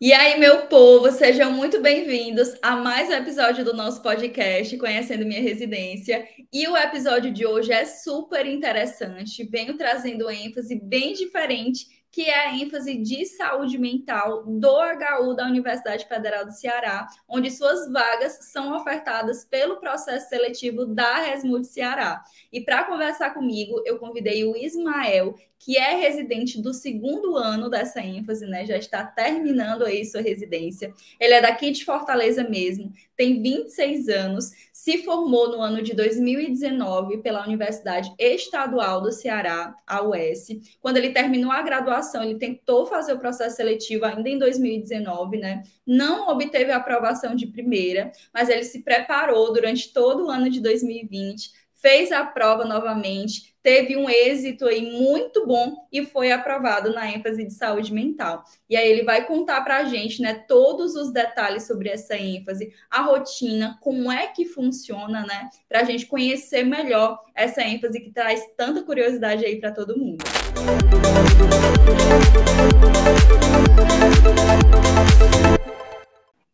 E aí, meu povo, sejam muito bem-vindos a mais um episódio do nosso podcast Conhecendo Minha Residência. E o episódio de hoje é super interessante, venho trazendo ênfase bem diferente que é a ênfase de saúde mental do HU da Universidade Federal do Ceará, onde suas vagas são ofertadas pelo processo seletivo da Resmud Ceará. E para conversar comigo, eu convidei o Ismael, que é residente do segundo ano dessa ênfase, né? Já está terminando aí sua residência. Ele é daqui de Fortaleza mesmo, tem 26 anos, se formou no ano de 2019 pela Universidade Estadual do Ceará, a UES. Quando ele terminou a graduação, ele tentou fazer o processo seletivo ainda em 2019, né? Não obteve a aprovação de primeira, mas ele se preparou durante todo o ano de 2020 fez a prova novamente, teve um êxito aí muito bom e foi aprovado na ênfase de saúde mental. E aí ele vai contar para a gente, né, todos os detalhes sobre essa ênfase, a rotina, como é que funciona, né, para a gente conhecer melhor essa ênfase que traz tanta curiosidade aí para todo mundo.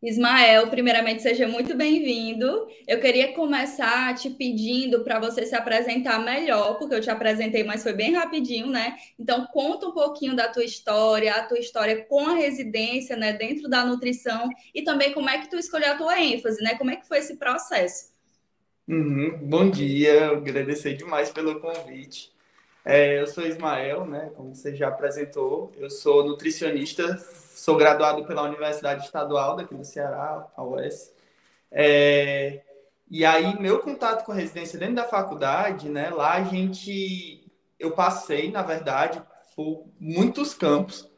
Ismael, primeiramente, seja muito bem-vindo. Eu queria começar te pedindo para você se apresentar melhor, porque eu te apresentei, mas foi bem rapidinho, né? Então, conta um pouquinho da tua história, a tua história com a residência, né, dentro da nutrição, e também como é que tu escolheu a tua ênfase, né? Como é que foi esse processo? Uhum. Bom dia, agradecer demais pelo convite. É, eu sou Ismael, né? Como você já apresentou, eu sou nutricionista Sou graduado pela Universidade Estadual daqui do Ceará, a UES. É, e aí, meu contato com a residência dentro da faculdade, né? Lá a gente... Eu passei, na verdade, por muitos campos.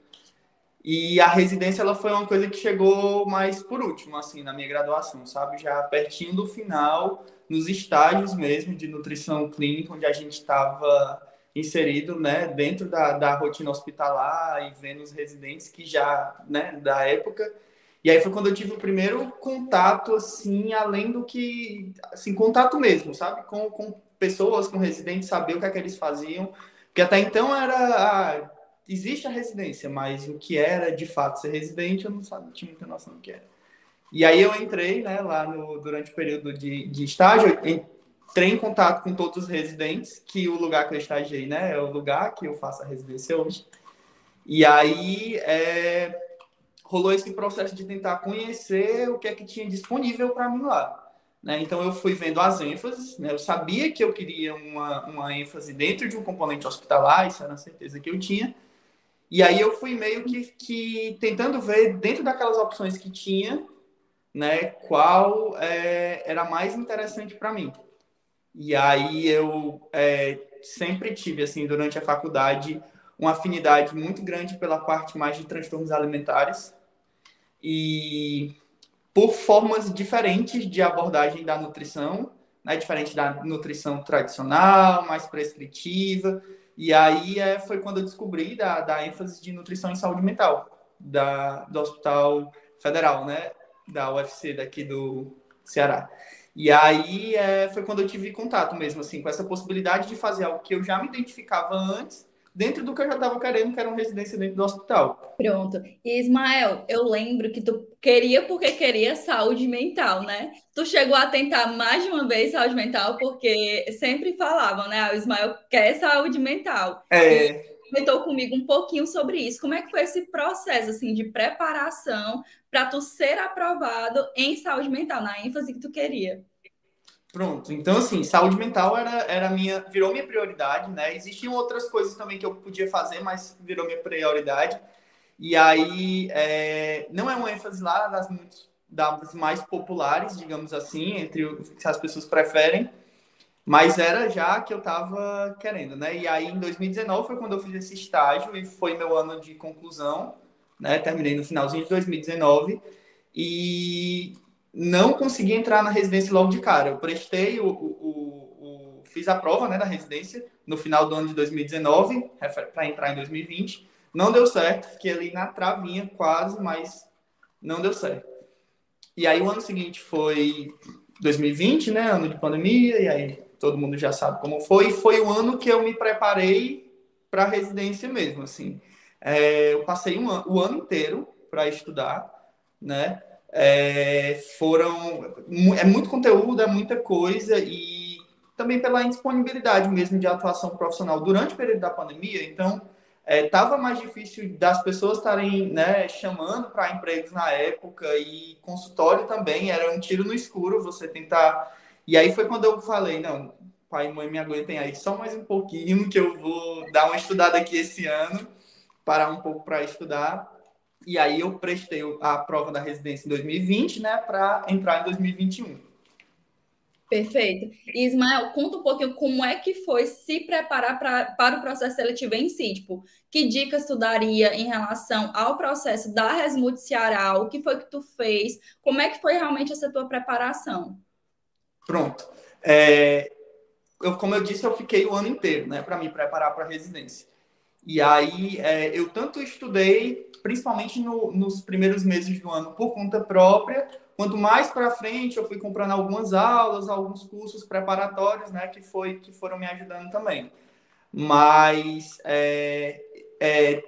E a residência, ela foi uma coisa que chegou mais por último, assim, na minha graduação, sabe? Já pertinho do final, nos estágios mesmo de nutrição clínica, onde a gente estava inserido né, dentro da, da rotina hospitalar e vendo os residentes que já, né, da época. E aí foi quando eu tive o primeiro contato, assim, além do que, assim, contato mesmo, sabe? Com, com pessoas, com residentes, saber o que é que eles faziam. Porque até então era, ah, existe a residência, mas o que era de fato ser residente, eu não, sabia, tinha muita noção do que era. E aí eu entrei, né, lá no, durante o período de, de estágio, entrei em contato com todos os residentes, que o lugar que eu estagiei, né, é o lugar que eu faço a residência hoje. E aí é, rolou esse processo de tentar conhecer o que é que tinha disponível para mim lá. Né? Então eu fui vendo as ênfases, né? eu sabia que eu queria uma, uma ênfase dentro de um componente hospitalar, isso era a certeza que eu tinha. E aí eu fui meio que, que tentando ver dentro daquelas opções que tinha, né, qual é, era mais interessante para mim. E aí eu é, sempre tive, assim, durante a faculdade, uma afinidade muito grande pela parte mais de transtornos alimentares e por formas diferentes de abordagem da nutrição, né, diferente da nutrição tradicional, mais prescritiva. E aí é, foi quando eu descobri da, da ênfase de nutrição em saúde mental da, do Hospital Federal, né, da UFC daqui do Ceará. E aí é, foi quando eu tive contato mesmo, assim, com essa possibilidade de fazer algo que eu já me identificava antes, dentro do que eu já estava querendo, que era uma residência dentro do hospital. Pronto. E Ismael, eu lembro que tu queria porque queria saúde mental, né? Tu chegou a tentar mais de uma vez saúde mental, porque sempre falavam, né? Ah, o Ismael quer saúde mental. É. E comentou comigo um pouquinho sobre isso. Como é que foi esse processo assim de preparação para tu ser aprovado em saúde mental, na ênfase que tu queria? Pronto, então assim, saúde mental era, era minha, virou minha prioridade, né? Existiam outras coisas também que eu podia fazer, mas virou minha prioridade. E aí, é, não é uma ênfase lá das, das mais populares, digamos assim, entre o que as pessoas preferem, mas era já que eu estava querendo, né? E aí, em 2019 foi quando eu fiz esse estágio e foi meu ano de conclusão, né? Terminei no finalzinho de 2019 e não consegui entrar na residência logo de cara. Eu prestei o, o, o fiz a prova, né, da residência no final do ano de 2019 para entrar em 2020. Não deu certo, fiquei ali na travinha quase, mas não deu certo. E aí o ano seguinte foi 2020, né, ano de pandemia, e aí todo mundo já sabe como foi. Foi o ano que eu me preparei para a residência mesmo, assim. É, eu passei um o ano inteiro para estudar, né? É, foram é muito conteúdo, é muita coisa e também pela indisponibilidade mesmo de atuação profissional durante o período da pandemia. Então, estava é, mais difícil das pessoas estarem né, chamando para empregos na época e consultório também era um tiro no escuro você tentar. E aí foi quando eu falei, não, pai e mãe me aguentem aí só mais um pouquinho que eu vou dar uma estudada aqui esse ano, parar um pouco para estudar. E aí eu prestei a prova da residência em 2020, né, para entrar em 2021. Perfeito. Ismael, conta um pouquinho como é que foi se preparar pra, para o processo seletivo em si. Tipo, que dicas tu daria em relação ao processo da Resmut Ceará? O que foi que tu fez? Como é que foi realmente essa tua preparação? Pronto. É, eu, como eu disse, eu fiquei o ano inteiro, né, para me preparar para a residência. E aí, é, eu tanto estudei, principalmente no, nos primeiros meses do ano, por conta própria, Quanto mais para frente, eu fui comprando algumas aulas, alguns cursos preparatórios, né, que, foi, que foram me ajudando também. Mas é, é,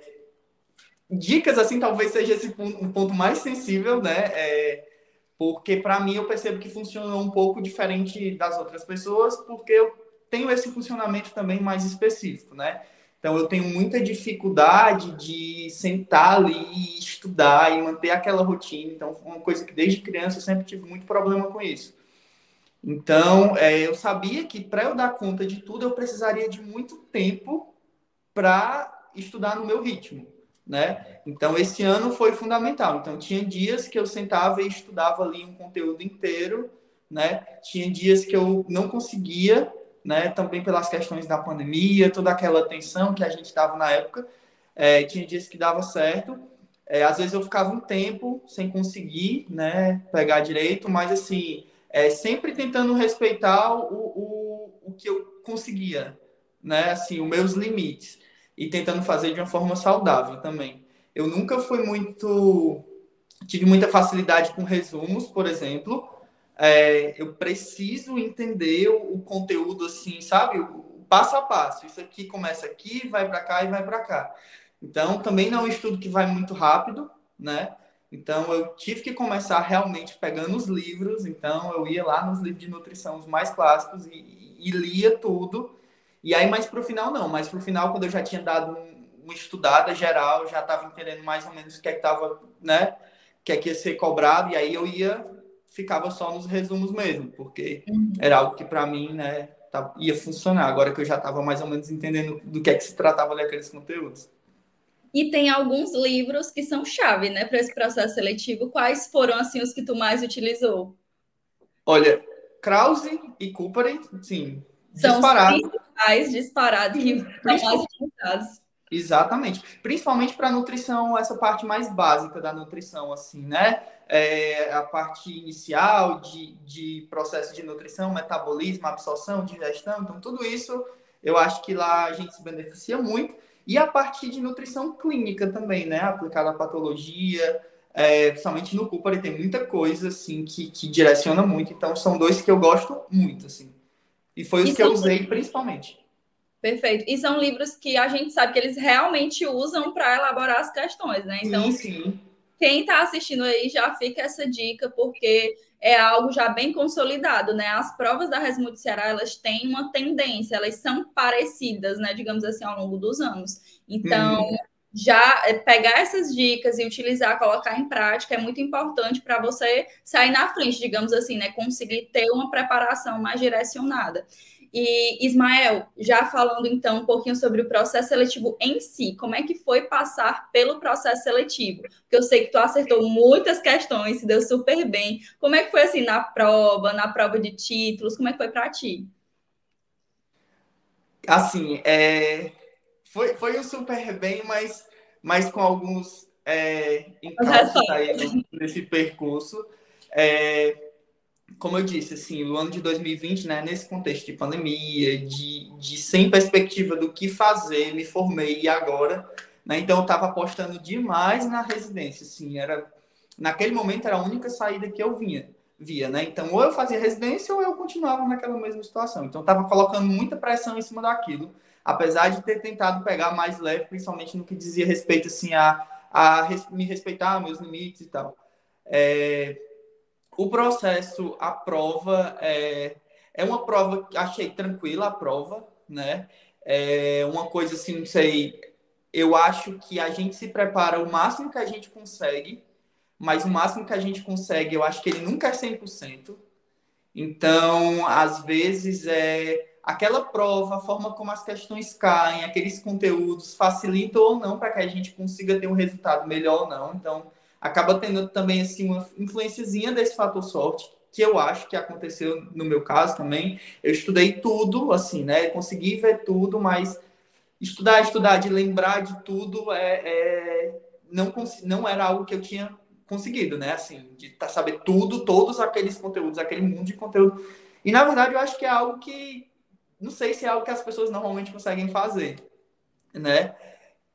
dicas, assim, talvez seja esse ponto, um ponto mais sensível, né? É, porque para mim eu percebo que funcionou um pouco diferente das outras pessoas, porque eu tenho esse funcionamento também mais específico, né? Então, eu tenho muita dificuldade de sentar ali e estudar e manter aquela rotina. Então, uma coisa que desde criança eu sempre tive muito problema com isso. Então, é, eu sabia que para eu dar conta de tudo, eu precisaria de muito tempo para estudar no meu ritmo, né? Então, esse ano foi fundamental. Então, tinha dias que eu sentava e estudava ali um conteúdo inteiro, né? Tinha dias que eu não conseguia né? Também pelas questões da pandemia, toda aquela tensão que a gente estava na época. É, tinha dias que dava certo. É, às vezes eu ficava um tempo sem conseguir, né? Pegar direito, mas assim, é, sempre tentando respeitar o, o, o que eu conseguia, né? Assim, os meus limites e tentando fazer de uma forma saudável também. Eu nunca fui muito tive muita facilidade com resumos, por exemplo, é, eu preciso entender o, o, conteúdo assim, sabe? O, passo a passo. Isso aqui começa aqui, vai para cá e vai para cá. Então, também não é um estudo que vai muito rápido, né? Então, eu tive que começar realmente pegando os livros. Então, eu ia lá nos livros de nutrição, os mais clássicos, e, e lia tudo. E aí, mais para o final, não. Mas para o final, quando eu já tinha dado um, uma estudada geral, já estava entendendo mais ou menos o que é que estava, né? O que é que ia ser cobrado. E aí, eu ia ficava só nos resumos mesmo, porque uhum. era algo que para mim, né, tá, ia funcionar. Agora que eu já estava mais ou menos entendendo do que é que se tratava ali aqueles conteúdos. E tem alguns livros que são chave, né, para esse processo seletivo. Quais foram assim os que tu mais utilizou? Olha, Krause e Cooper, sim, são disparado. os principais disparados que são mais utilizados. Exatamente. Principalmente para nutrição, essa parte mais básica da nutrição, assim, né? É, a parte inicial de, de processo de nutrição, metabolismo, absorção, digestão. Então, tudo isso eu acho que lá a gente se beneficia muito. E a parte de nutrição clínica também, né? Aplicada à patologia, é, principalmente no Cooper, tem muita coisa, assim, que, que direciona muito. Então, são dois que eu gosto muito, assim. E foi os que eu usei principalmente. Perfeito. E são livros que a gente sabe que eles realmente usam para elaborar as questões, né? Então, sim, sim. quem está assistindo aí já fica essa dica, porque é algo já bem consolidado, né? As provas da Resmut Ceará, elas têm uma tendência, elas são parecidas, né? Digamos assim, ao longo dos anos. Então, hum. já é, pegar essas dicas e utilizar, colocar em prática é muito importante para você sair na frente, digamos assim, né? Conseguir ter uma preparação mais direcionada. E, Ismael, já falando então um pouquinho sobre o processo seletivo em si, como é que foi passar pelo processo seletivo? Porque eu sei que tu acertou muitas questões, se deu super bem. Como é que foi assim na prova, na prova de títulos? Como é que foi para ti? Assim, é... foi, foi um super bem, mas, mas com alguns é, aí nesse percurso. É, como eu disse, assim, o ano de 2020, né, nesse contexto de pandemia, de, de sem perspectiva do que fazer, me formei e agora, né, então eu estava apostando demais na residência, assim, era, naquele momento era a única saída que eu vinha, via, né, então ou eu fazia residência ou eu continuava naquela mesma situação, então estava colocando muita pressão em cima daquilo, apesar de ter tentado pegar mais leve, principalmente no que dizia respeito, assim, a a res, me respeitar meus limites e tal. É, o processo, a prova, é, é uma prova que achei tranquila a prova, né? É uma coisa assim, não sei, eu acho que a gente se prepara o máximo que a gente consegue, mas o máximo que a gente consegue, eu acho que ele nunca é 100%. Então, às vezes, é aquela prova, a forma como as questões caem, aqueles conteúdos facilitam ou não para que a gente consiga ter um resultado melhor ou não. Então, acaba tendo também assim uma influenciazinha desse fator sorte, que eu acho que aconteceu no meu caso também. Eu estudei tudo, assim, né? Consegui ver tudo, mas estudar, estudar, de lembrar de tudo é, é não, não era algo que eu tinha conseguido, né? Assim, de tá, saber tudo, todos aqueles conteúdos, aquele mundo de conteúdo. E na verdade eu acho que é algo que não sei se é algo que as pessoas normalmente conseguem fazer, né?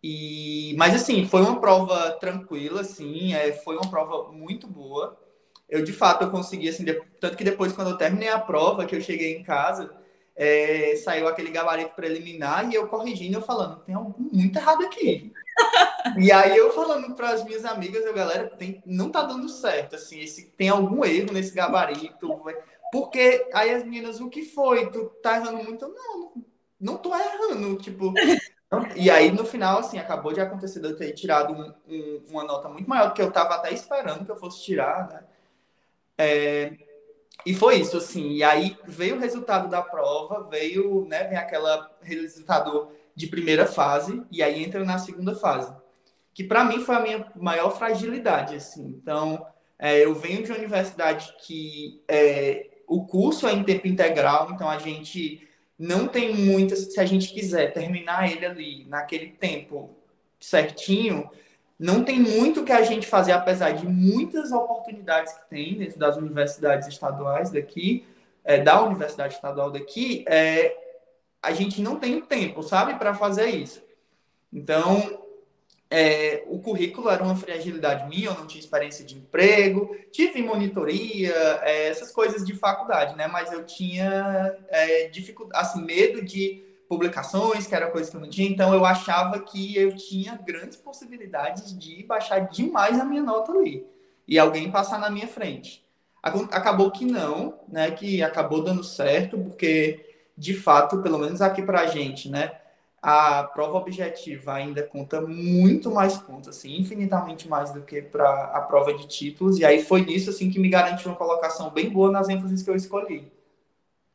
E mas assim, foi uma prova tranquila, assim, é, foi uma prova muito boa. Eu de fato eu consegui assim, de... tanto que depois quando eu terminei a prova, que eu cheguei em casa, é, saiu aquele gabarito preliminar e eu corrigindo, eu falando, tem algo muito errado aqui. e aí eu falando para as minhas amigas, eu, galera, tem, não tá dando certo, assim, esse, tem algum erro nesse gabarito. Porque aí as meninas, o que foi? Tu tá errando muito? Não, não tô errando, tipo. E aí, no final, assim, acabou de acontecer de eu ter tirado um, um, uma nota muito maior do que eu tava até esperando que eu fosse tirar, né? É, e foi isso, assim. E aí veio o resultado da prova, veio, né, vem aquela resultado de primeira fase, e aí entra na segunda fase. Que para mim foi a minha maior fragilidade, assim. Então, é, eu venho de uma universidade que é, o curso é em tempo integral, então a gente não tem muitas. Se a gente quiser terminar ele ali naquele tempo certinho, não tem muito que a gente fazer, apesar de muitas oportunidades que tem dentro das universidades estaduais daqui, é, da universidade estadual daqui, é, a gente não tem tempo, sabe, para fazer isso. Então, é, o currículo era uma fragilidade minha, eu não tinha experiência de emprego, tive monitoria, é, essas coisas de faculdade, né? Mas eu tinha é, dificuldade, assim, medo de publicações, que era coisa que eu não tinha, então eu achava que eu tinha grandes possibilidades de baixar demais a minha nota ali e alguém passar na minha frente. Acabou que não, né? Que acabou dando certo, porque de fato, pelo menos aqui para a gente, né? A prova objetiva ainda conta muito mais pontos, assim, infinitamente mais do que para a prova de títulos. E aí foi nisso assim que me garantiu uma colocação bem boa nas ênfases que eu escolhi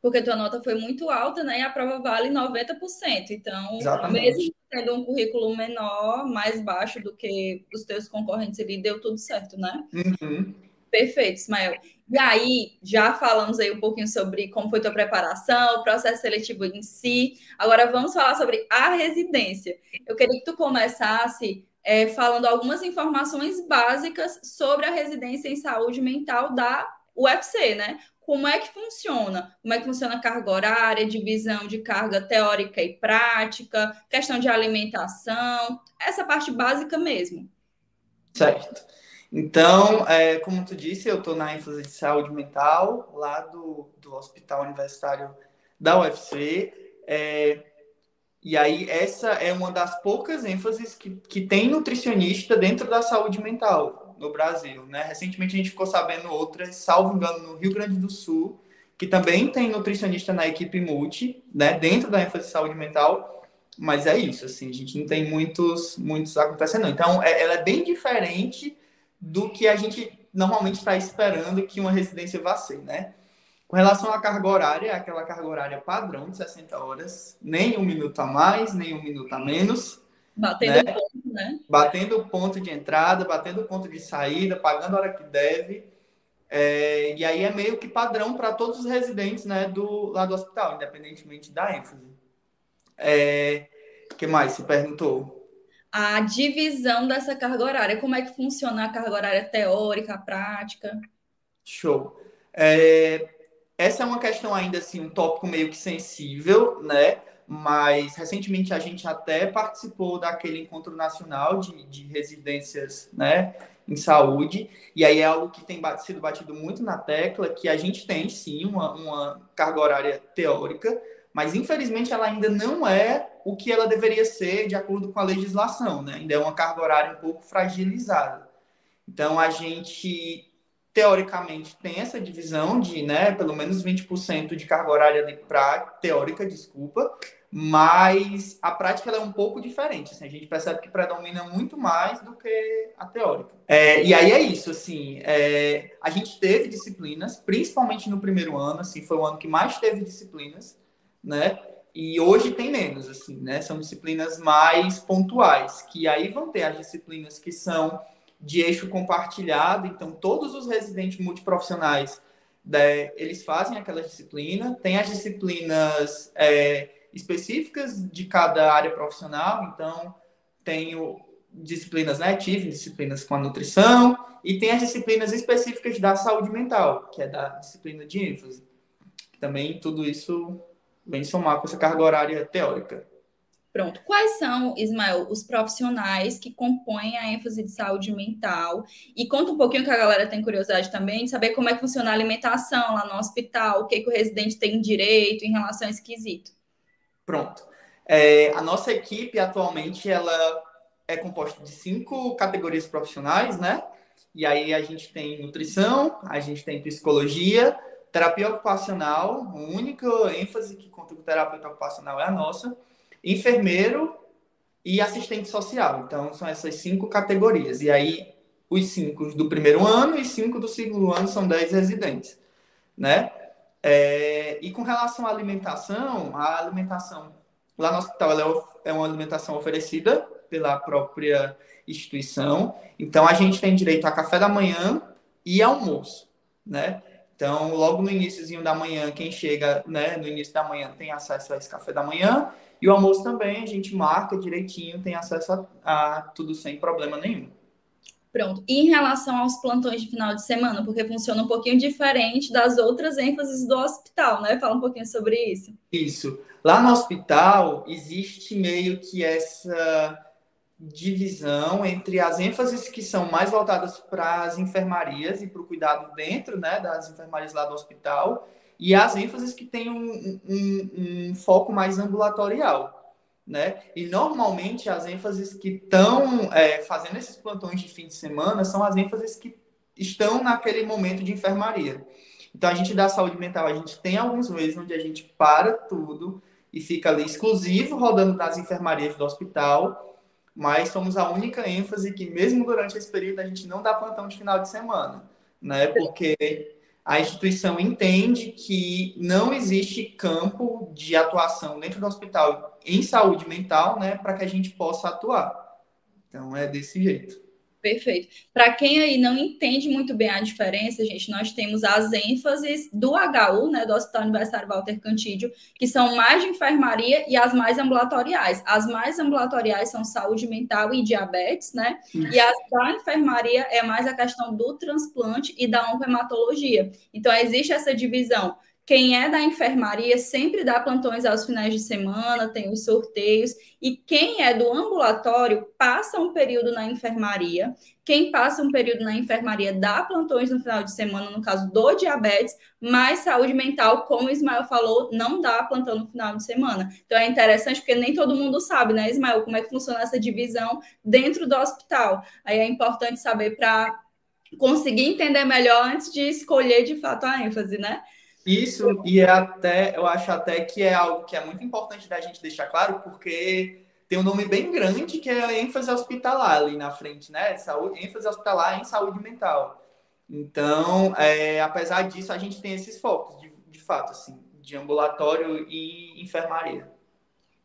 porque tua nota foi muito alta, né? E a prova vale 90%. Então, Exatamente. mesmo tendo um currículo menor, mais baixo do que os teus concorrentes ali, deu tudo certo, né? Uhum. Perfeito, Ismael. E aí, já falamos aí um pouquinho sobre como foi tua preparação, o processo seletivo em si. Agora vamos falar sobre a residência. Eu queria que tu começasse é, falando algumas informações básicas sobre a residência em saúde mental da UFC, né? como é que funciona? Como é que funciona a carga horária, divisão de carga teórica e prática, questão de alimentação, essa parte básica mesmo. Certo. Então, é, como tu disse, eu estou na ênfase de saúde mental, lá do, do Hospital Universitário da UFC. É, e aí, essa é uma das poucas ênfases que, que tem nutricionista dentro da saúde mental no Brasil, né? Recentemente a gente ficou sabendo outras, salvo engano, no Rio Grande do Sul, que também tem nutricionista na equipe multi, né? Dentro da ênfase de saúde mental, mas é isso, assim, a gente não tem muitos, muitos acontecendo. Então, é, ela é bem diferente do que a gente normalmente está esperando que uma residência vá ser, né? Com relação à carga horária, é aquela carga horária padrão de 60 horas, nem um minuto a mais, nem um minuto a menos. Batendo né? ponto, né? Batendo o ponto de entrada, batendo o ponto de saída, pagando a hora que deve. É, e aí é meio que padrão para todos os residentes né, do, lá do hospital, independentemente da ênfase. O é, que mais se perguntou? A divisão dessa carga horária, como é que funciona a carga horária teórica, prática? Show. É, essa é uma questão ainda assim, um tópico meio que sensível, né? mas recentemente a gente até participou daquele encontro nacional de, de residências né, em saúde, e aí é algo que tem sido batido muito na tecla, que a gente tem sim uma, uma carga horária teórica, mas infelizmente ela ainda não é o que ela deveria ser de acordo com a legislação, né? Ainda é uma carga horária um pouco fragilizada. Então, a gente, teoricamente, tem essa divisão de, né, pelo menos 20% de carga horária pra, teórica, desculpa, mas a prática é um pouco diferente. Assim, a gente percebe que predomina muito mais do que a teórica. É, e aí é isso, assim, é, a gente teve disciplinas, principalmente no primeiro ano, assim, foi o ano que mais teve disciplinas, né? E hoje tem menos, assim, né? São disciplinas mais pontuais, que aí vão ter as disciplinas que são de eixo compartilhado, então todos os residentes multiprofissionais, né, eles fazem aquela disciplina, tem as disciplinas é, específicas de cada área profissional, então tenho disciplinas, né, tive disciplinas com a nutrição, e tem as disciplinas específicas da saúde mental, que é da disciplina de ênfase. Também tudo isso vem somar com essa carga horária teórica. Pronto. Quais são, Ismael, os profissionais que compõem a ênfase de saúde mental? E conta um pouquinho que a galera tem curiosidade também de saber como é que funciona a alimentação lá no hospital, o que, que o residente tem direito em relação a esquisito. Pronto. É, a nossa equipe atualmente ela é composta de cinco categorias profissionais, né? E aí a gente tem nutrição, a gente tem psicologia, terapia ocupacional, a única ênfase que conta com terapeuta ocupacional é a nossa enfermeiro e assistente social. Então, são essas cinco categorias. E aí, os cinco do primeiro ano e cinco do segundo ano são dez residentes, né? É, e com relação à alimentação, a alimentação lá no hospital é, é uma alimentação oferecida pela própria instituição. Então, a gente tem direito a café da manhã e almoço, né? Então, logo no iníciozinho da manhã, quem chega, né, no início da manhã tem acesso a esse café da manhã e o almoço também a gente marca direitinho, tem acesso a, a tudo sem problema nenhum. Pronto. E em relação aos plantões de final de semana, porque funciona um pouquinho diferente das outras ênfases do hospital, né? Fala um pouquinho sobre isso. Isso. Lá no hospital existe meio que essa divisão entre as ênfases que são mais voltadas para as enfermarias e para o cuidado dentro né, das enfermarias lá do hospital e as ênfases que têm um, um, um foco mais ambulatorial, né? E normalmente as ênfases que estão é, fazendo esses plantões de fim de semana são as ênfases que estão naquele momento de enfermaria. Então a gente dá saúde mental, a gente tem alguns meses onde a gente para tudo e fica ali exclusivo rodando nas enfermarias do hospital, mas somos a única ênfase que mesmo durante esse período a gente não dá plantão de final de semana, né? Porque a instituição entende que não existe campo de atuação dentro do hospital em saúde mental, né, para que a gente possa atuar. Então é desse jeito. Perfeito. Para quem aí não entende muito bem a diferença, gente, nós temos as ênfases do HU, né, do Hospital Universitário Walter Cantídio, que são mais de enfermaria e as mais ambulatoriais. As mais ambulatoriais são saúde mental e diabetes, né? E as da enfermaria é mais a questão do transplante e da oncohematologia. Então existe essa divisão quem é da enfermaria sempre dá plantões aos finais de semana, tem os sorteios. E quem é do ambulatório passa um período na enfermaria. Quem passa um período na enfermaria dá plantões no final de semana, no caso do diabetes, mas saúde mental, como o Ismael falou, não dá plantão no final de semana. Então é interessante porque nem todo mundo sabe, né, Ismael, como é que funciona essa divisão dentro do hospital. Aí é importante saber para conseguir entender melhor antes de escolher de fato a ênfase, né? Isso, e é até, eu acho até que é algo que é muito importante da gente deixar claro, porque tem um nome bem grande que é a ênfase hospitalar ali na frente, né? Saúde, ênfase hospitalar em saúde mental. Então, é, apesar disso, a gente tem esses focos, de, de fato, assim, de ambulatório e enfermaria.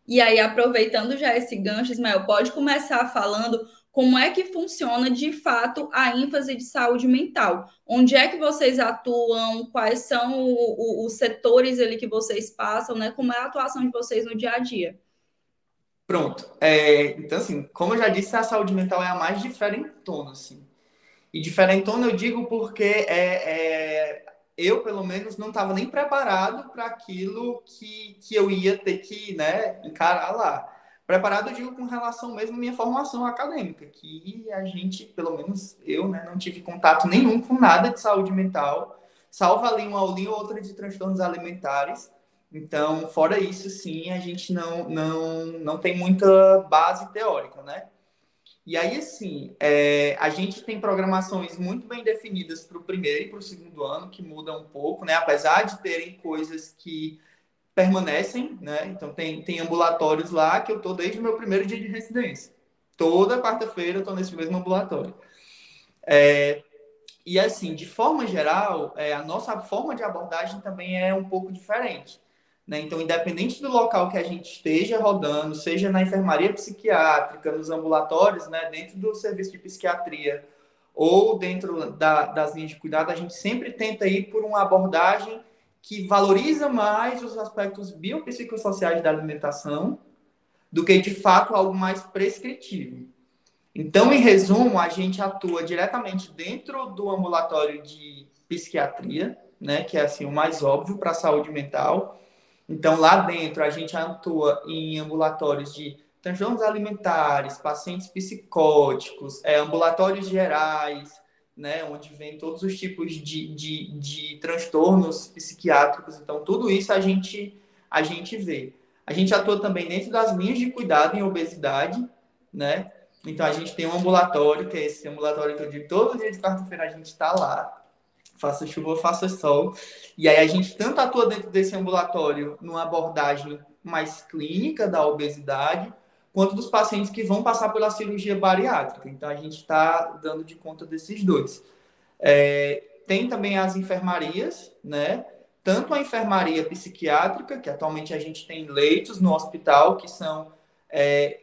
E aí, aproveitando já esse gancho, Ismael, pode começar falando como é que funciona de fato a ênfase de saúde mental. Onde é que vocês atuam? Quais são o, o, os setores ali que vocês passam, né? Como é a atuação de vocês no dia a dia? Pronto. É, então, assim, como eu já disse, a saúde mental é a mais diferentona, assim. E diferentona eu digo porque é, é eu, pelo menos, não estava nem preparado para aquilo que, que eu ia ter que né, encarar lá. Preparado, digo, com relação mesmo à minha formação acadêmica, que a gente, pelo menos eu, né, não tive contato nenhum com nada de saúde mental, salvo ali uma aulinha ou outra de transtornos alimentares, Então, fora isso, sim, a gente não, não, não tem muita base teórica, né? E aí, assim, é, a gente tem programações muito bem definidas para o primeiro e para o segundo ano, que mudam um pouco, né? Apesar de terem coisas que permanecem, né? Então, tem, tem ambulatórios lá que eu estou desde o meu primeiro dia de residência. Toda quarta-feira eu estou nesse mesmo ambulatório. É, e, assim, de forma geral, é, a nossa forma de abordagem também é um pouco diferente. Né? Então, independente do local que a gente esteja rodando, seja na enfermaria psiquiátrica, nos ambulatórios, né, dentro do serviço de psiquiatria ou dentro da, das linhas de cuidado, a gente sempre tenta ir por uma abordagem que valoriza mais os aspectos biopsicossociais da alimentação do que, de fato, algo mais prescritivo. Então, em resumo, a gente atua diretamente dentro do ambulatório de psiquiatria, né, que é assim o mais óbvio para a saúde mental, então, lá dentro, a gente atua em ambulatórios de transtornos alimentares, pacientes psicóticos, é, ambulatórios gerais, né, onde vem todos os tipos de, de, de transtornos psiquiátricos. Então, tudo isso a gente, a gente vê. A gente atua também dentro das linhas de cuidado em obesidade, né? Então, a gente tem um ambulatório, que é esse ambulatório que eu digo, todo dia de quarta-feira a gente está lá, faça chuva, faça sol. E aí a gente tanto atua dentro desse ambulatório numa abordagem mais clínica da obesidade, quanto dos pacientes que vão passar pela cirurgia bariátrica. Então a gente está dando de conta desses dois. É, tem também as enfermarias, né? Tanto a enfermaria psiquiátrica, que atualmente a gente tem leitos no hospital, que são é,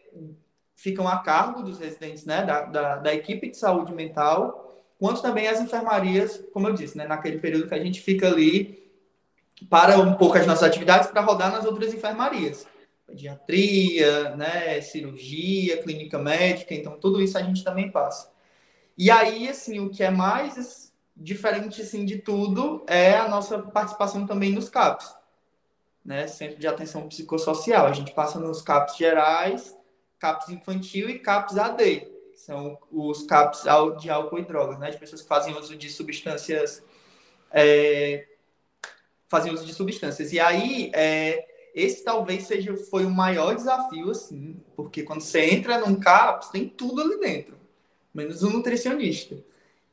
ficam a cargo dos residentes, né, da, da, da equipe de saúde mental, quanto também as enfermarias, como eu disse, né, naquele período que a gente fica ali para um pouco as nossas atividades para rodar nas outras enfermarias. Pediatria, né, cirurgia, clínica médica, então tudo isso a gente também passa. E aí, assim, o que é mais diferente assim, de tudo é a nossa participação também nos CAPs, né, Centro de Atenção Psicossocial. A gente passa nos CAPs gerais, CAPs infantil e CAPs AD são os CAPs de álcool e drogas, né? De pessoas que fazem uso de substâncias. É, fazem uso de substâncias. E aí, é, esse talvez seja foi o maior desafio, assim, porque quando você entra num CAPS, tem tudo ali dentro, menos um nutricionista.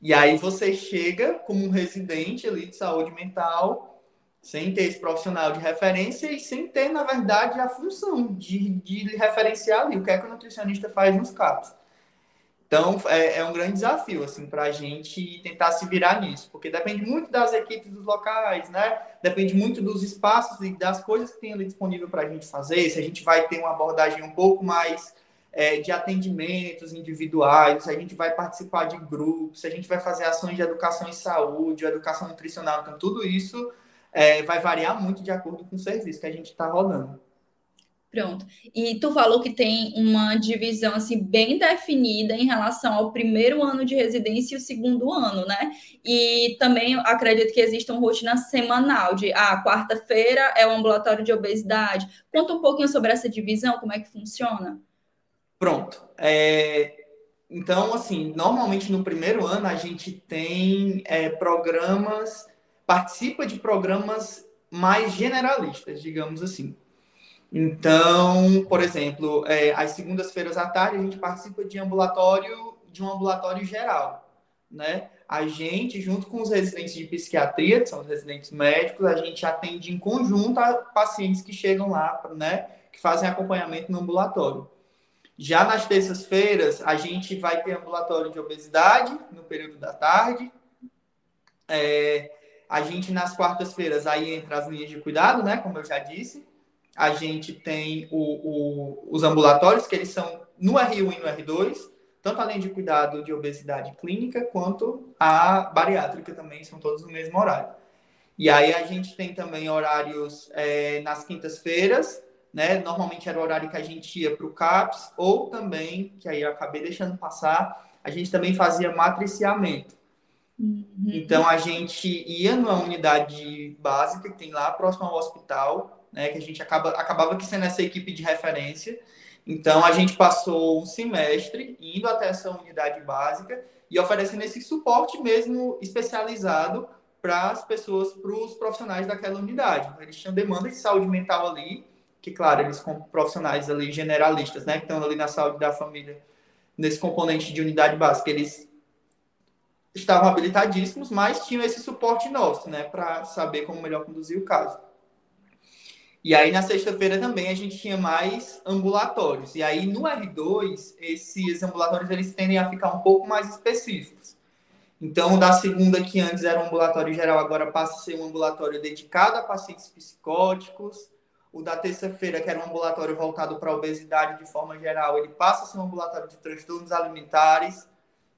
E aí você chega como um residente ali de saúde mental, sem ter esse profissional de referência e sem ter, na verdade, a função de, de referenciar ali o que é que o nutricionista faz nos CAPs. Então, é, é um grande desafio, assim, para a gente tentar se virar nisso, porque depende muito das equipes dos locais, né? Depende muito dos espaços e das coisas que tem ali disponível para a gente fazer, se a gente vai ter uma abordagem um pouco mais é, de atendimentos individuais, se a gente vai participar de grupos, se a gente vai fazer ações de educação em saúde, educação nutricional, então tudo isso é, vai variar muito de acordo com o serviço que a gente está rodando. Pronto. E tu falou que tem uma divisão assim bem definida em relação ao primeiro ano de residência e o segundo ano, né? E também acredito que existe uma rotina semanal de ah, quarta-feira é o ambulatório de obesidade. Conta um pouquinho sobre essa divisão, como é que funciona? Pronto. É... Então, assim, normalmente no primeiro ano a gente tem é, programas, participa de programas mais generalistas, digamos assim. Então, por exemplo, é, às segundas-feiras à tarde a gente participa de ambulatório, de um ambulatório geral, né? A gente, junto com os residentes de psiquiatria, que são os residentes médicos, a gente atende em conjunto a pacientes que chegam lá, né? Que fazem acompanhamento no ambulatório. Já nas terças-feiras, a gente vai ter ambulatório de obesidade no período da tarde. É, a gente, nas quartas-feiras, aí entra as linhas de cuidado, né? Como eu já disse a gente tem o, o, os ambulatórios, que eles são no R1 e no R2, tanto além de cuidado de obesidade clínica, quanto a bariátrica também, são todos no mesmo horário. E aí a gente tem também horários é, nas quintas-feiras, né? Normalmente era o horário que a gente ia para o CAPS, ou também, que aí eu acabei deixando passar, a gente também fazia matriciamento. Uhum. Então a gente ia numa unidade básica que tem lá próximo ao hospital, né, que a gente acaba, acabava que sendo essa equipe de referência. Então, a gente passou um semestre indo até essa unidade básica e oferecendo esse suporte mesmo especializado para as pessoas, para os profissionais daquela unidade. Então, eles tinham demanda de saúde mental ali, que, claro, eles como profissionais ali generalistas, né, que estão ali na saúde da família, nesse componente de unidade básica, eles estavam habilitadíssimos, mas tinham esse suporte nosso, né, para saber como melhor conduzir o caso. E aí na sexta-feira também a gente tinha mais ambulatórios. E aí no R2, esses ambulatórios eles tendem a ficar um pouco mais específicos. Então, da segunda, que antes era um ambulatório geral, agora passa a ser um ambulatório dedicado a pacientes psicóticos. O da terça-feira, que era um ambulatório voltado para a obesidade de forma geral, ele passa a ser um ambulatório de transtornos alimentares,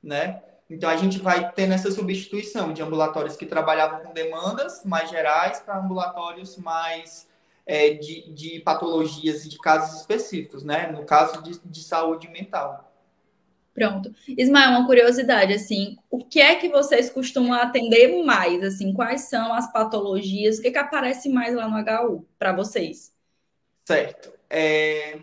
né? Então, a gente vai tendo essa substituição de ambulatórios que trabalhavam com demandas mais gerais para ambulatórios mais é, de, de patologias e de casos específicos, né? No caso de, de saúde mental. Pronto. Ismael, uma curiosidade, assim, o que é que vocês costumam atender mais, assim, quais são as patologias, o que, é que aparece mais lá no HU para vocês? Certo. É...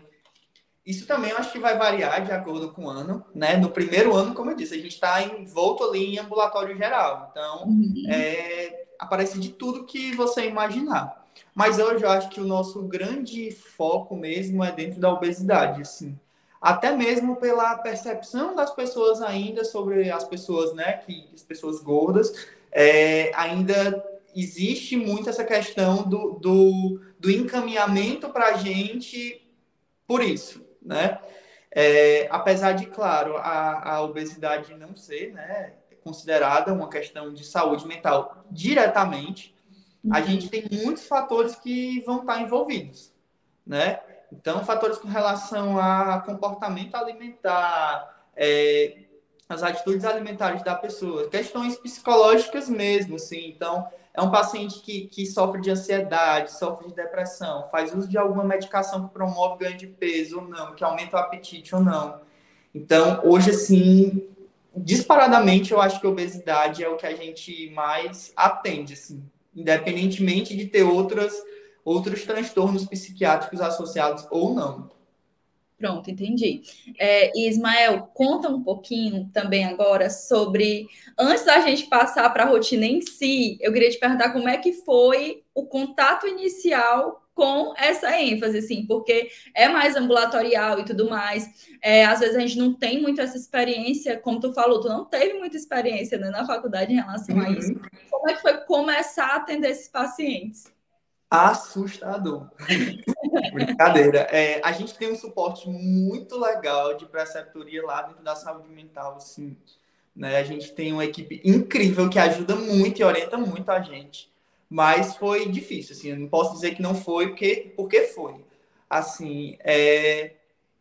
Isso também eu acho que vai variar de acordo com o ano, né? No primeiro ano, como eu disse, a gente está envolto ali em ambulatório geral, então uhum. é... aparece de tudo que você imaginar. Mas hoje eu acho que o nosso grande foco mesmo é dentro da obesidade, assim até mesmo pela percepção das pessoas ainda sobre as pessoas, né, que as pessoas gordas, é, ainda existe muito essa questão do, do, do encaminhamento para a gente por isso, né? É, apesar de, claro, a, a obesidade não ser né, considerada uma questão de saúde mental diretamente, a uhum. gente tem muitos fatores que vão estar envolvidos, né? Então, fatores com relação a comportamento alimentar, é, as atitudes alimentares da pessoa, questões psicológicas mesmo, assim. Então, é um paciente que, que sofre de ansiedade, sofre de depressão, faz uso de alguma medicação que promove ganho de peso ou não, que aumenta o apetite ou não. Então, hoje, assim, disparadamente, eu acho que obesidade é o que a gente mais atende, assim, independentemente de ter outras outros transtornos psiquiátricos associados ou não. Pronto, entendi. É, Ismael, conta um pouquinho também agora sobre. Antes da gente passar para a rotina em si, eu queria te perguntar como é que foi o contato inicial com essa ênfase, assim, porque é mais ambulatorial e tudo mais. É, às vezes a gente não tem muito essa experiência, como tu falou, tu não teve muita experiência né, na faculdade em relação uhum. a isso. Como é que foi começar a atender esses pacientes? assustador. Brincadeira. É, a gente tem um suporte muito legal de preceptoria lá dentro da saúde mental, assim. Né? A gente tem uma equipe incrível que ajuda muito e orienta muito a gente. Mas foi difícil, assim. Eu não posso dizer que não foi, porque, porque foi. Assim, é,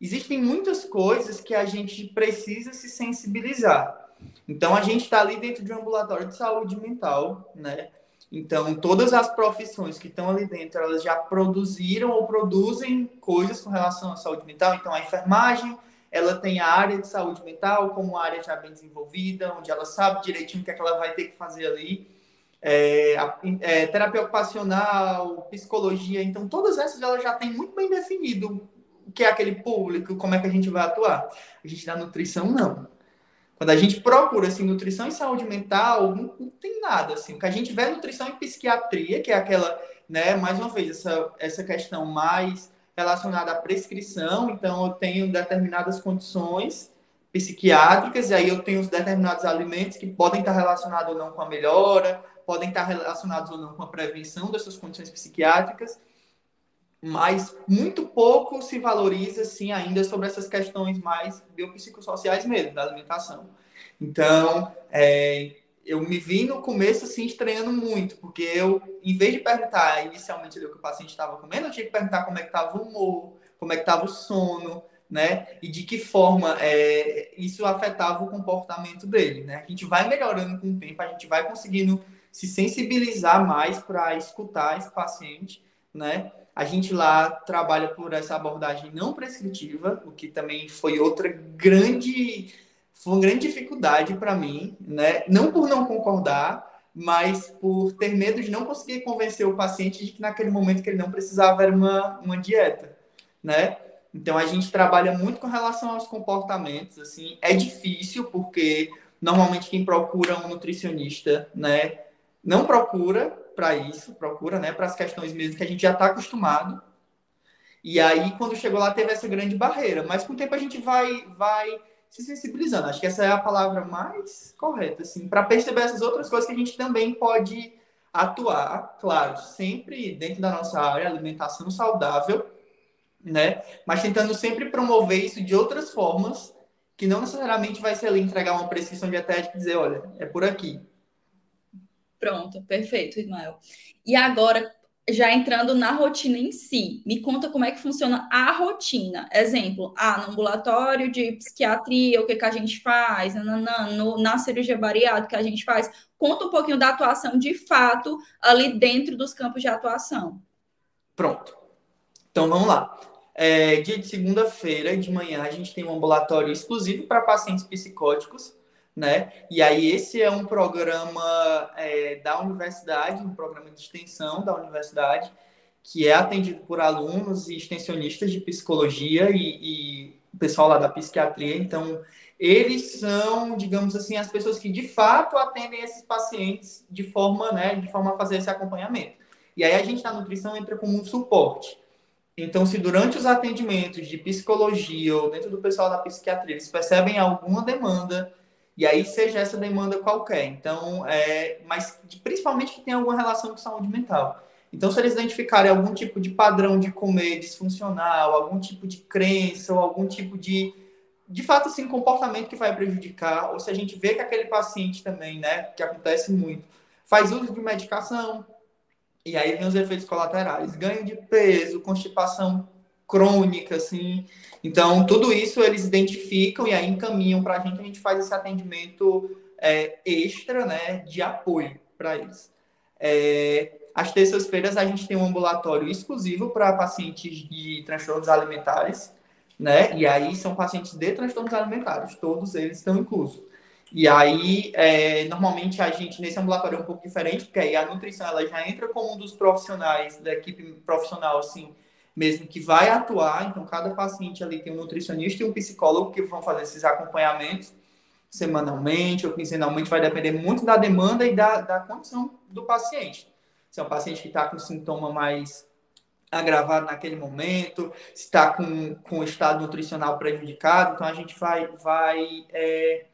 existem muitas coisas que a gente precisa se sensibilizar. Então, a gente está ali dentro de um ambulatório de saúde mental, né? Então, todas as profissões que estão ali dentro, elas já produziram ou produzem coisas com relação à saúde mental. Então, a enfermagem, ela tem a área de saúde mental como área já bem desenvolvida, onde ela sabe direitinho o que, é que ela vai ter que fazer ali. É, é, terapia ocupacional, psicologia, então todas essas ela já tem muito bem definido o que é aquele público, como é que a gente vai atuar. A gente da nutrição não. Quando a gente procura assim, nutrição e saúde mental, não, não, tem nada assim. O que a gente vê é nutrição e psiquiatria, que é aquela, né, mais uma vez, essa, essa questão mais relacionada à prescrição. Então, eu tenho determinadas condições psiquiátricas, e aí eu tenho os determinados alimentos que podem estar relacionados ou não com a melhora, podem estar relacionados ou não com a prevenção dessas condições psiquiátricas mas muito pouco se valoriza assim ainda sobre essas questões mais biopsicossociais mesmo da alimentação. Então, é, eu me vi no começo assim estranhando muito, porque eu, em vez de perguntar inicialmente o que o paciente estava comendo, eu tinha que perguntar como é que estava o humor, como é que estava o sono, né? E de que forma é, isso afetava o comportamento dele, né? A gente vai melhorando com o tempo, a gente vai conseguindo se sensibilizar mais para escutar esse paciente, né? A gente lá trabalha por essa abordagem não prescritiva, o que também foi outra grande, foi uma grande dificuldade para mim, né? Não por não concordar, mas por ter medo de não conseguir convencer o paciente de que naquele momento que ele não precisava era uma, uma dieta, né? Então a gente trabalha muito com relação aos comportamentos, assim, é difícil porque normalmente quem procura um nutricionista, né, não procura para isso, procura, né, para as questões mesmo que a gente já está acostumado. E aí, quando chegou lá, teve essa grande barreira. Mas com o tempo a gente vai, vai se sensibilizando. Acho que essa é a palavra mais correta, assim, para perceber essas outras coisas que a gente também pode atuar, claro, sempre dentro da nossa área, alimentação saudável, né? Mas tentando sempre promover isso de outras formas, que não necessariamente vai ser ali entregar uma prescrição dietética e dizer, olha, é por aqui. Pronto, perfeito, Ismael. E agora, já entrando na rotina em si, me conta como é que funciona a rotina. Exemplo, ah, no ambulatório de psiquiatria, o que, que a gente faz, na cirurgia bariátrica, a gente faz. Conta um pouquinho da atuação de fato ali dentro dos campos de atuação. Pronto. Então vamos lá. É, dia de segunda-feira de manhã a gente tem um ambulatório exclusivo para pacientes psicóticos né? E aí esse é um programa é, da universidade, um programa de extensão da universidade, que é atendido por alunos e extensionistas de psicologia e, e o pessoal lá da psiquiatria. Então, eles são, digamos assim, as pessoas que de fato atendem esses pacientes de forma, né, de forma a fazer esse acompanhamento. E aí a gente na nutrição entra como um suporte. Então, se durante os atendimentos de psicologia ou dentro do pessoal da psiquiatria eles percebem alguma demanda e aí seja essa demanda qualquer. Então, é, mas principalmente que tem alguma relação com saúde mental. Então, se eles identificarem algum tipo de padrão de comer disfuncional, algum tipo de crença ou algum tipo de, de fato, assim, comportamento que vai prejudicar, ou se a gente vê que aquele paciente também, né, que acontece muito, faz uso de medicação, e aí vem os efeitos colaterais, ganho de peso, constipação crônica, assim. Então, tudo isso eles identificam e aí encaminham para a gente, a gente faz esse atendimento é, extra, né, de apoio para eles. É, às terças-feiras a gente tem um ambulatório exclusivo para pacientes de transtornos alimentares, né, e aí são pacientes de transtornos alimentares, todos eles estão inclusos. E aí, é, normalmente a gente, nesse ambulatório é um pouco diferente, porque aí a nutrição ela já entra como um dos profissionais da equipe profissional, assim, mesmo que vai atuar. Então, cada paciente ali tem um nutricionista e um psicólogo que vão fazer esses acompanhamentos semanalmente ou quinzenalmente, vai depender muito da demanda e da, da condição do paciente. Se é um paciente que está com sintoma mais agravado naquele momento, se está com, com o estado nutricional prejudicado, então a gente vai, vai é,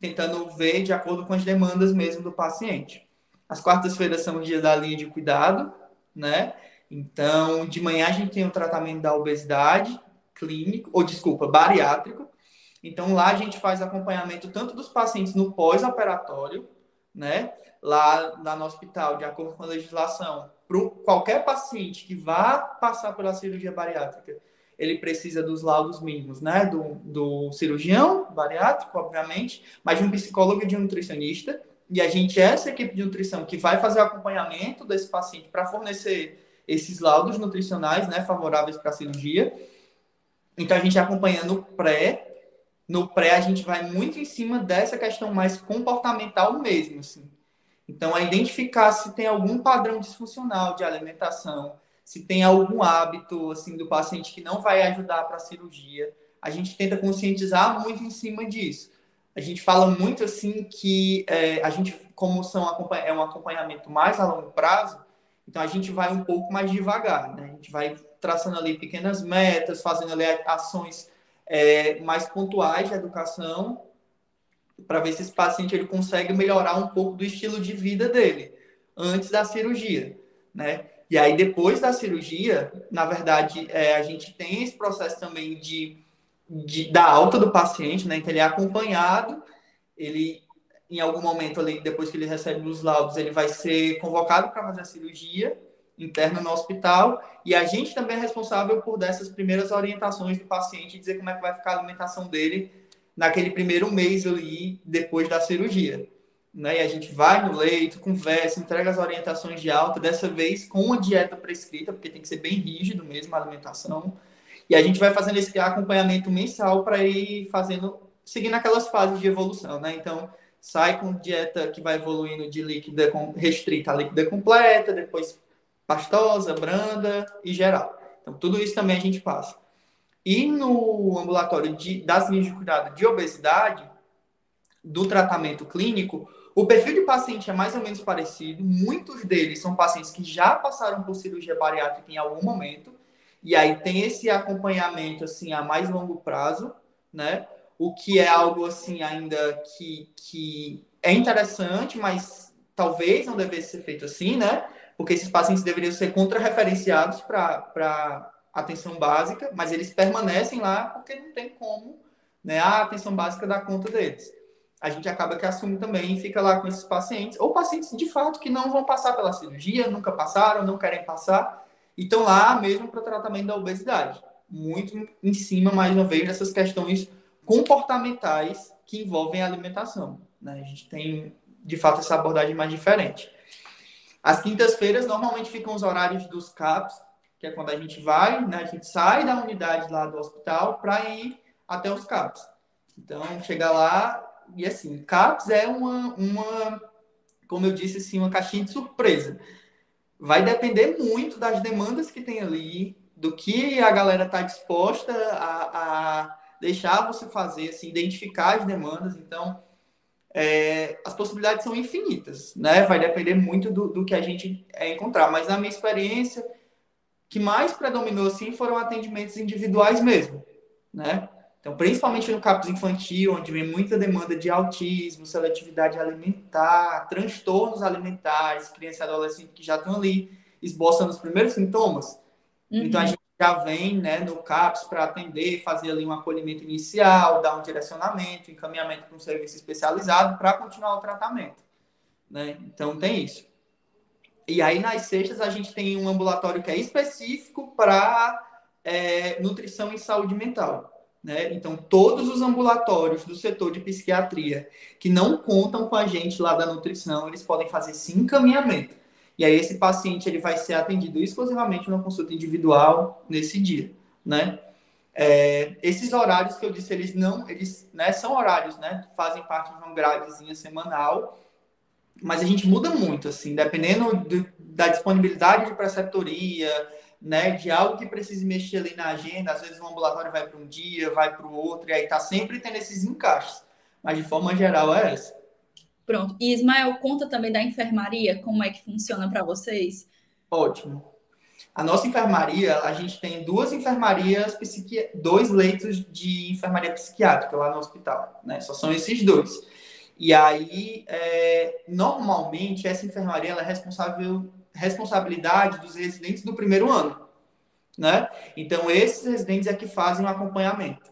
tentando ver de acordo com as demandas mesmo do paciente. As quartas-feiras são o dia da linha de cuidado, né? Então, de manhã a gente tem o tratamento da obesidade clínico, ou desculpa, bariátrico. Então, lá a gente faz acompanhamento tanto dos pacientes no pós-operatório, né? Lá, lá no hospital, de acordo com a legislação, para qualquer paciente que vá passar pela cirurgia bariátrica, ele precisa dos laudos mínimos, né? Do, do cirurgião bariátrico, obviamente, mas de um psicólogo e de um nutricionista. E a gente é essa equipe de nutrição que vai fazer o acompanhamento desse paciente para fornecer esses laudos nutricionais, né, favoráveis para a cirurgia. Então a gente acompanha no pré. No pré a gente vai muito em cima dessa questão mais comportamental mesmo, assim. Então é identificar se tem algum padrão disfuncional de alimentação, se tem algum hábito assim do paciente que não vai ajudar para a cirurgia. A gente tenta conscientizar muito em cima disso. A gente fala muito assim que é, a gente, como são é um acompanhamento mais a longo prazo, então a gente vai um pouco mais devagar, né? A gente vai traçando ali pequenas metas, fazendo ali ações é, mais pontuais de educação para ver se esse paciente ele consegue melhorar um pouco do estilo de vida dele antes da cirurgia, né? E aí depois da cirurgia, na verdade, é, a gente tem esse processo também de, de da alta do paciente, né? Então ele é acompanhado, ele em algum momento ali, depois que ele recebe os laudos, ele vai ser convocado para fazer a cirurgia interna no hospital e a gente também é responsável por dessas primeiras orientações do paciente, dizer como é que vai ficar a alimentação dele naquele primeiro mês ali depois da cirurgia. Né? E a gente vai no leito, conversa, entrega as orientações de alta, dessa vez com a dieta prescrita, porque tem que ser bem rígido mesmo a alimentação. E a gente vai fazendo esse acompanhamento mensal para ir fazendo, seguindo aquelas fases de evolução, né? Então, sai com dieta que vai evoluindo de líquida restrita a líquida completa, depois pastosa, branda e geral. Então, tudo isso também a gente passa. E no ambulatório de, das linhas de cuidado de obesidade, do tratamento clínico, O perfil de paciente é mais ou menos parecido. Muitos deles são pacientes que já passaram por cirurgia bariátrica em algum momento. E aí tem esse acompanhamento assim a mais longo prazo, né? O que é algo assim ainda que, que é interessante, mas talvez não devesse ser feito assim, né? Porque esses pacientes deveriam ser contra-referenciados para atenção básica, mas eles permanecem lá porque não tem como né, a atenção básica dar conta deles a gente acaba que assume também e fica lá com esses pacientes, ou pacientes de fato que não vão passar pela cirurgia, nunca passaram, não querem passar, e estão lá mesmo para o tratamento da obesidade. Muito em cima, mais uma vez, dessas questões comportamentais que envolvem a alimentação. Né? A gente tem, de fato, essa abordagem mais diferente. As quintas-feiras normalmente ficam os horários dos CAPs, que é quando a gente vai, né? a gente sai da unidade lá do hospital para ir até os CAPs. Então, chega lá, e assim, CAPS é uma, uma, como eu disse, assim, uma caixinha de surpresa. Vai depender muito das demandas que tem ali, do que a galera está disposta a, a, deixar você fazer, assim, identificar as demandas. Então, é, as possibilidades são infinitas, né? Vai depender muito do, do que a gente é, encontrar. Mas na minha experiência, que mais predominou, assim, foram atendimentos individuais mesmo, né? Então, principalmente no CAPS infantil, onde vem muita demanda de autismo, seletividade alimentar, transtornos alimentares, criança e adolescente que já estão ali esboçando os primeiros sintomas. Uhum. Então, a gente já vem né, no CAPS para atender, fazer ali um acolhimento inicial, dar um direcionamento, encaminhamento para um serviço especializado para continuar o tratamento. Né? Então, tem isso. E aí, nas sextas, a gente tem um ambulatório que é específico para é, nutrição e saúde mental. Né? Então, todos os ambulatórios do setor de psiquiatria que não contam com a gente lá da nutrição, eles podem fazer esse encaminhamento. E aí, esse paciente ele vai ser atendido exclusivamente numa consulta individual nesse dia, né? É, esses horários que eu disse, eles não, eles né, são horários, né? Fazem parte de uma gradezinha semanal, mas a gente muda muito, assim, dependendo do, da disponibilidade de preceptoria, né, de algo que precise mexer ali na agenda, às vezes o ambulatório vai para um dia, vai para o outro, e aí tá sempre tendo esses encaixes. Mas de forma geral é essa. Pronto. E Ismael, conta também da enfermaria, como é que funciona para vocês? Ótimo. A nossa enfermaria, a gente tem duas enfermarias, psiqui... dois leitos de enfermaria psiquiátrica lá no hospital, né? Só são esses dois. E aí, é... normalmente, essa enfermaria é responsável responsabilidade dos residentes do primeiro ano, né? Então, esses residentes é que fazem o acompanhamento.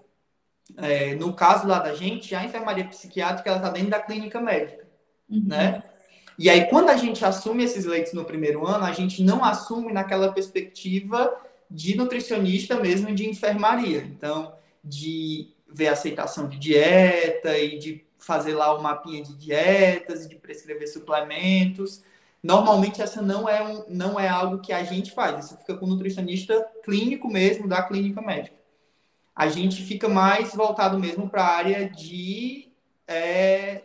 É, no caso lá da gente, a enfermaria psiquiátrica, ela está dentro da clínica médica, uhum. né? E aí, quando a gente assume esses leitos no primeiro ano, a gente não assume naquela perspectiva de nutricionista mesmo de enfermaria. Então, de ver aceitação de dieta e de fazer lá o mapinha de dietas e de prescrever suplementos. Normalmente essa não é, um, não é algo que a gente faz, isso fica com o nutricionista clínico mesmo da clínica médica. A gente fica mais voltado mesmo para a área de é,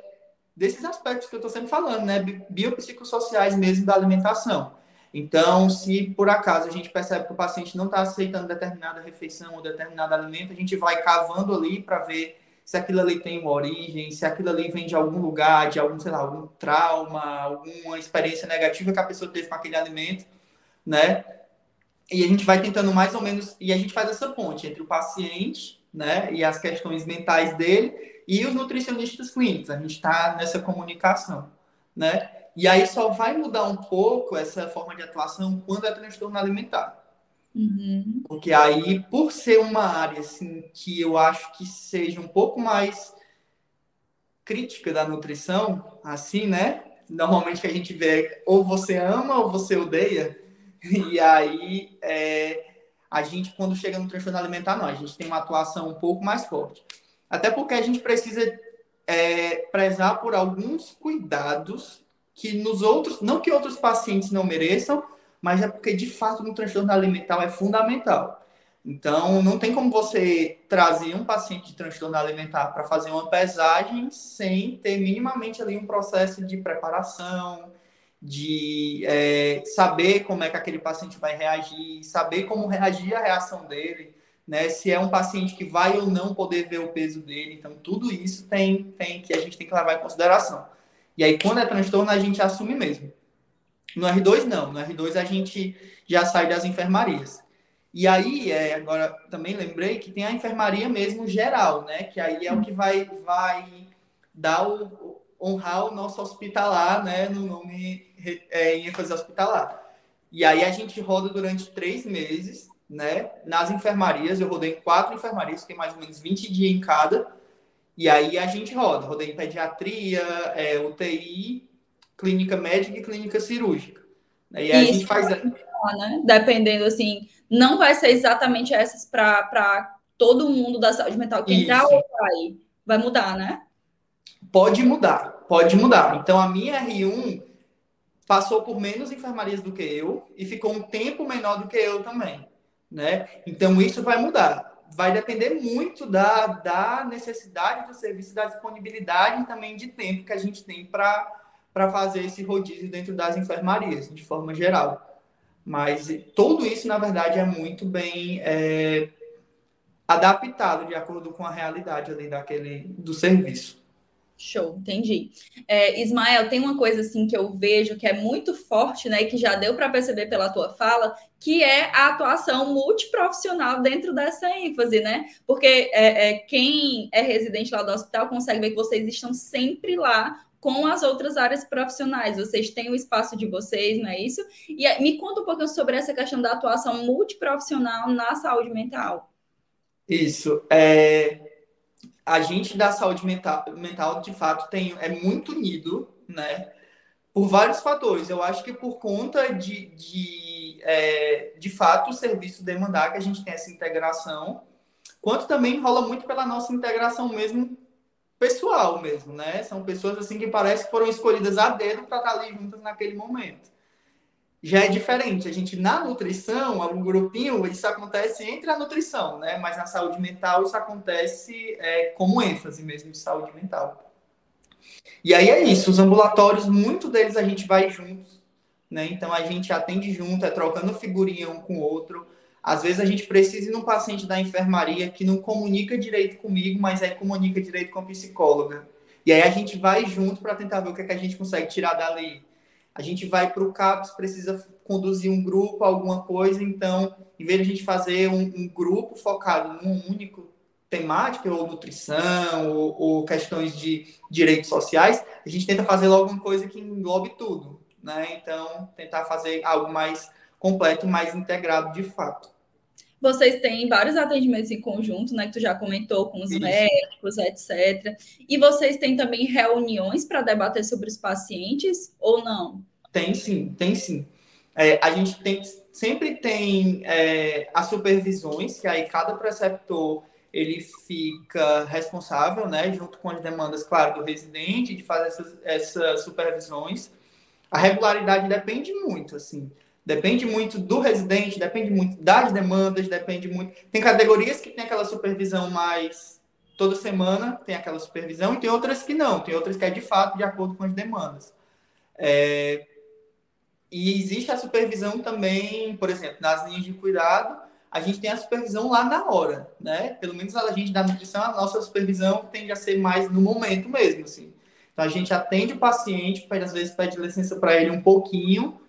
desses aspectos que eu estou sempre falando, né? Biopsicossociais mesmo da alimentação. Então, se por acaso a gente percebe que o paciente não está aceitando determinada refeição ou determinado alimento, a gente vai cavando ali para ver se aquilo ali tem uma origem, se aquilo ali vem de algum lugar, de algum, sei lá, algum trauma, alguma experiência negativa que a pessoa teve com aquele alimento, né? E a gente vai tentando mais ou menos, e a gente faz essa ponte entre o paciente, né, e as questões mentais dele e os nutricionistas clínicos. A gente está nessa comunicação, né? E aí só vai mudar um pouco essa forma de atuação quando é transtorno alimentar. Uhum. Porque aí, por ser uma área assim, que eu acho que seja um pouco mais crítica da nutrição, assim, né? Normalmente que a gente vê ou você ama ou você odeia. E aí, é, a gente, quando chega no transtorno alimentar, não, a gente tem uma atuação um pouco mais forte. Até porque a gente precisa é, prezar por alguns cuidados que nos outros, não que outros pacientes não mereçam, mas é porque de fato no transtorno alimentar é fundamental. Então, não tem como você trazer um paciente de transtorno alimentar para fazer uma pesagem sem ter minimamente ali um processo de preparação, de é, saber como é que aquele paciente vai reagir, saber como reagir à reação dele, né? Se é um paciente que vai ou não poder ver o peso dele. Então, tudo isso tem, tem que a gente tem que levar em consideração. E aí, quando é transtorno, a gente assume mesmo. No R2, não. No R2, a gente já sai das enfermarias. E aí, é, agora também lembrei que tem a enfermaria mesmo geral, né? Que aí é o que vai, vai dar o, honrar o nosso hospitalar, né? No nome é, em ênfase hospitalar. E aí a gente roda durante três meses, né? Nas enfermarias, eu rodei em quatro enfermarias, fiquei mais ou menos 20 dias em cada. E aí a gente roda, rodei em pediatria, é, UTI, clínica médica e clínica cirúrgica. E aí a gente faz. Né? Dependendo, assim, não vai ser exatamente essas para todo mundo da saúde mental que entrar ou vai, vai mudar, né? Pode mudar, pode mudar. Então a minha R1 passou por menos enfermarias do que eu e ficou um tempo menor do que eu também, né? Então isso vai mudar vai depender muito da, da necessidade do serviço, da disponibilidade também de tempo que a gente tem para fazer esse rodízio dentro das enfermarias, de forma geral. Mas tudo isso, na verdade, é muito bem é, adaptado de acordo com a realidade ali daquele, do serviço. Show, entendi. É, Ismael, tem uma coisa assim que eu vejo que é muito forte, né, e que já deu para perceber pela tua fala, que é a atuação multiprofissional dentro dessa ênfase, né? Porque é, é, quem é residente lá do hospital consegue ver que vocês estão sempre lá com as outras áreas profissionais. Vocês têm o espaço de vocês, não é isso? E me conta um pouquinho sobre essa questão da atuação multiprofissional na saúde mental. Isso. É, a gente da saúde mental, mental de fato tem é muito unido, né? Por vários fatores. Eu acho que por conta de, de, é, de fato o serviço demandar que a gente tem essa integração, quanto também rola muito pela nossa integração mesmo pessoal mesmo, né? São pessoas assim que parece que foram escolhidas a dedo para estar ali juntas naquele momento já é diferente. A gente, na nutrição, algum grupinho, isso acontece entre a nutrição, né? Mas na saúde mental, isso acontece é, como ênfase mesmo de saúde mental. E aí é isso, os ambulatórios, muito deles a gente vai juntos, né? Então a gente atende junto, é trocando figurinha um com o outro. Às vezes a gente precisa ir num paciente da enfermaria que não comunica direito comigo, mas aí comunica direito com a psicóloga. E aí a gente vai junto para tentar ver o que, é que a gente consegue tirar dali a gente vai para o CAPS, precisa conduzir um grupo, alguma coisa, então, em vez de a gente fazer um, um grupo focado num único temática, ou nutrição, ou, ou, questões de direitos sociais, a gente tenta fazer logo uma coisa que englobe tudo, né? Então, tentar fazer algo mais completo, mais integrado de fato. Vocês têm vários atendimentos em conjunto, né? Que tu já comentou com os Isso. médicos, etc. E vocês têm também reuniões para debater sobre os pacientes ou não? Tem sim, tem sim. É, a gente tem, sempre tem é, as supervisões, que aí cada preceptor ele fica responsável, né, junto com as demandas, claro, do residente, de fazer essas, essas supervisões. A regularidade depende muito, assim. Depende muito do residente, depende muito das demandas, depende muito. Tem categorias que tem aquela supervisão mais toda semana, tem aquela supervisão, e tem outras que não, tem outras que é de fato de acordo com as demandas. É... E existe a supervisão também, por exemplo, nas linhas de cuidado, a gente tem a supervisão lá na hora, né? Pelo menos a gente da nutrição, a nossa supervisão tende a ser mais no momento mesmo, assim. Então a gente atende o paciente, pede, às vezes pede licença para ele um pouquinho,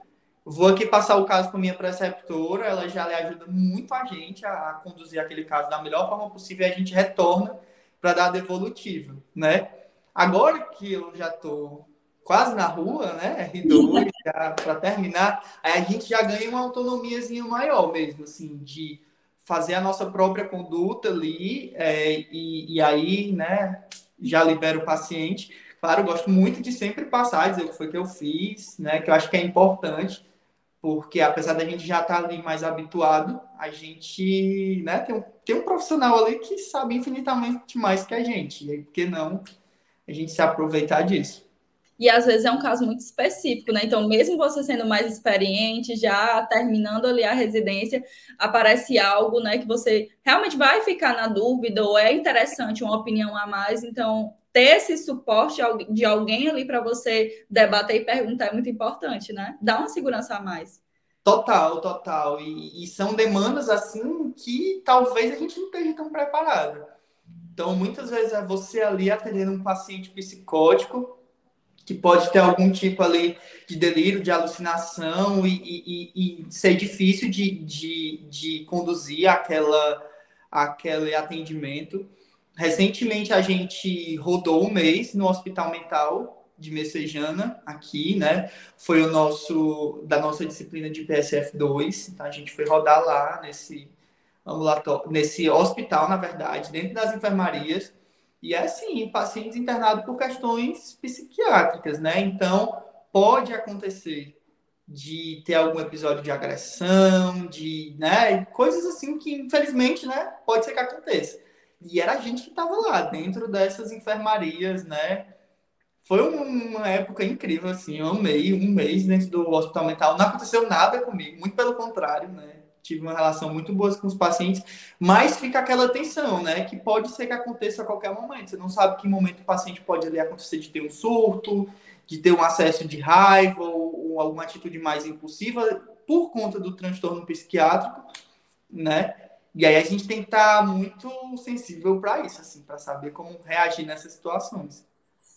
Vou aqui passar o caso para minha preceptora, ela já lhe ajuda muito a gente a, a conduzir aquele caso da melhor forma possível e a gente retorna para dar a devolutiva, né? Agora que eu já estou quase na rua, né, R2, para terminar, aí a gente já ganha uma autonomiazinha maior mesmo, assim, de fazer a nossa própria conduta ali é, e, e aí, né, já libera o paciente. Claro, gosto muito de sempre passar, dizer o que foi que eu fiz, né, que eu acho que é importante porque apesar da gente já estar tá ali mais habituado, a gente né, tem, um, tem um profissional ali que sabe infinitamente mais que a gente. E aí, por que não a gente se aproveitar disso? E às vezes é um caso muito específico, né? Então, mesmo você sendo mais experiente, já terminando ali a residência, aparece algo, né, que você realmente vai ficar na dúvida ou é interessante uma opinião a mais. Então, ter esse suporte de alguém ali para você debater e perguntar é muito importante, né? Dá uma segurança a mais. Total, total. E, e, são demandas assim que talvez a gente não esteja tão preparado. Então, muitas vezes é você ali atendendo um paciente psicótico que pode ter algum tipo ali de delírio, de alucinação e, e, e ser difícil de, de, de conduzir aquela, aquele atendimento. Recentemente a gente rodou um mês no Hospital Mental de Messejana, aqui, né? Foi o nosso, da nossa disciplina de PSF2, então a gente foi rodar lá nesse ambulatório, nesse hospital, na verdade, dentro das enfermarias, e é assim, pacientes internados por questões psiquiátricas, né? Então, pode acontecer de ter algum episódio de agressão, de, né, coisas assim que infelizmente, né, pode ser que aconteça. E era a gente que estava lá dentro dessas enfermarias, né? Foi uma época incrível assim, eu amei um mês dentro do hospital mental, não aconteceu nada comigo, muito pelo contrário, né? Tive uma relação muito boa com os pacientes, mas fica aquela tensão, né? Que pode ser que aconteça a qualquer momento. Você não sabe que momento o paciente pode ali acontecer de ter um surto, de ter um acesso de raiva ou, ou alguma atitude mais impulsiva por conta do transtorno psiquiátrico, né? E aí a gente tem que estar muito sensível para isso, assim, para saber como reagir nessas situações.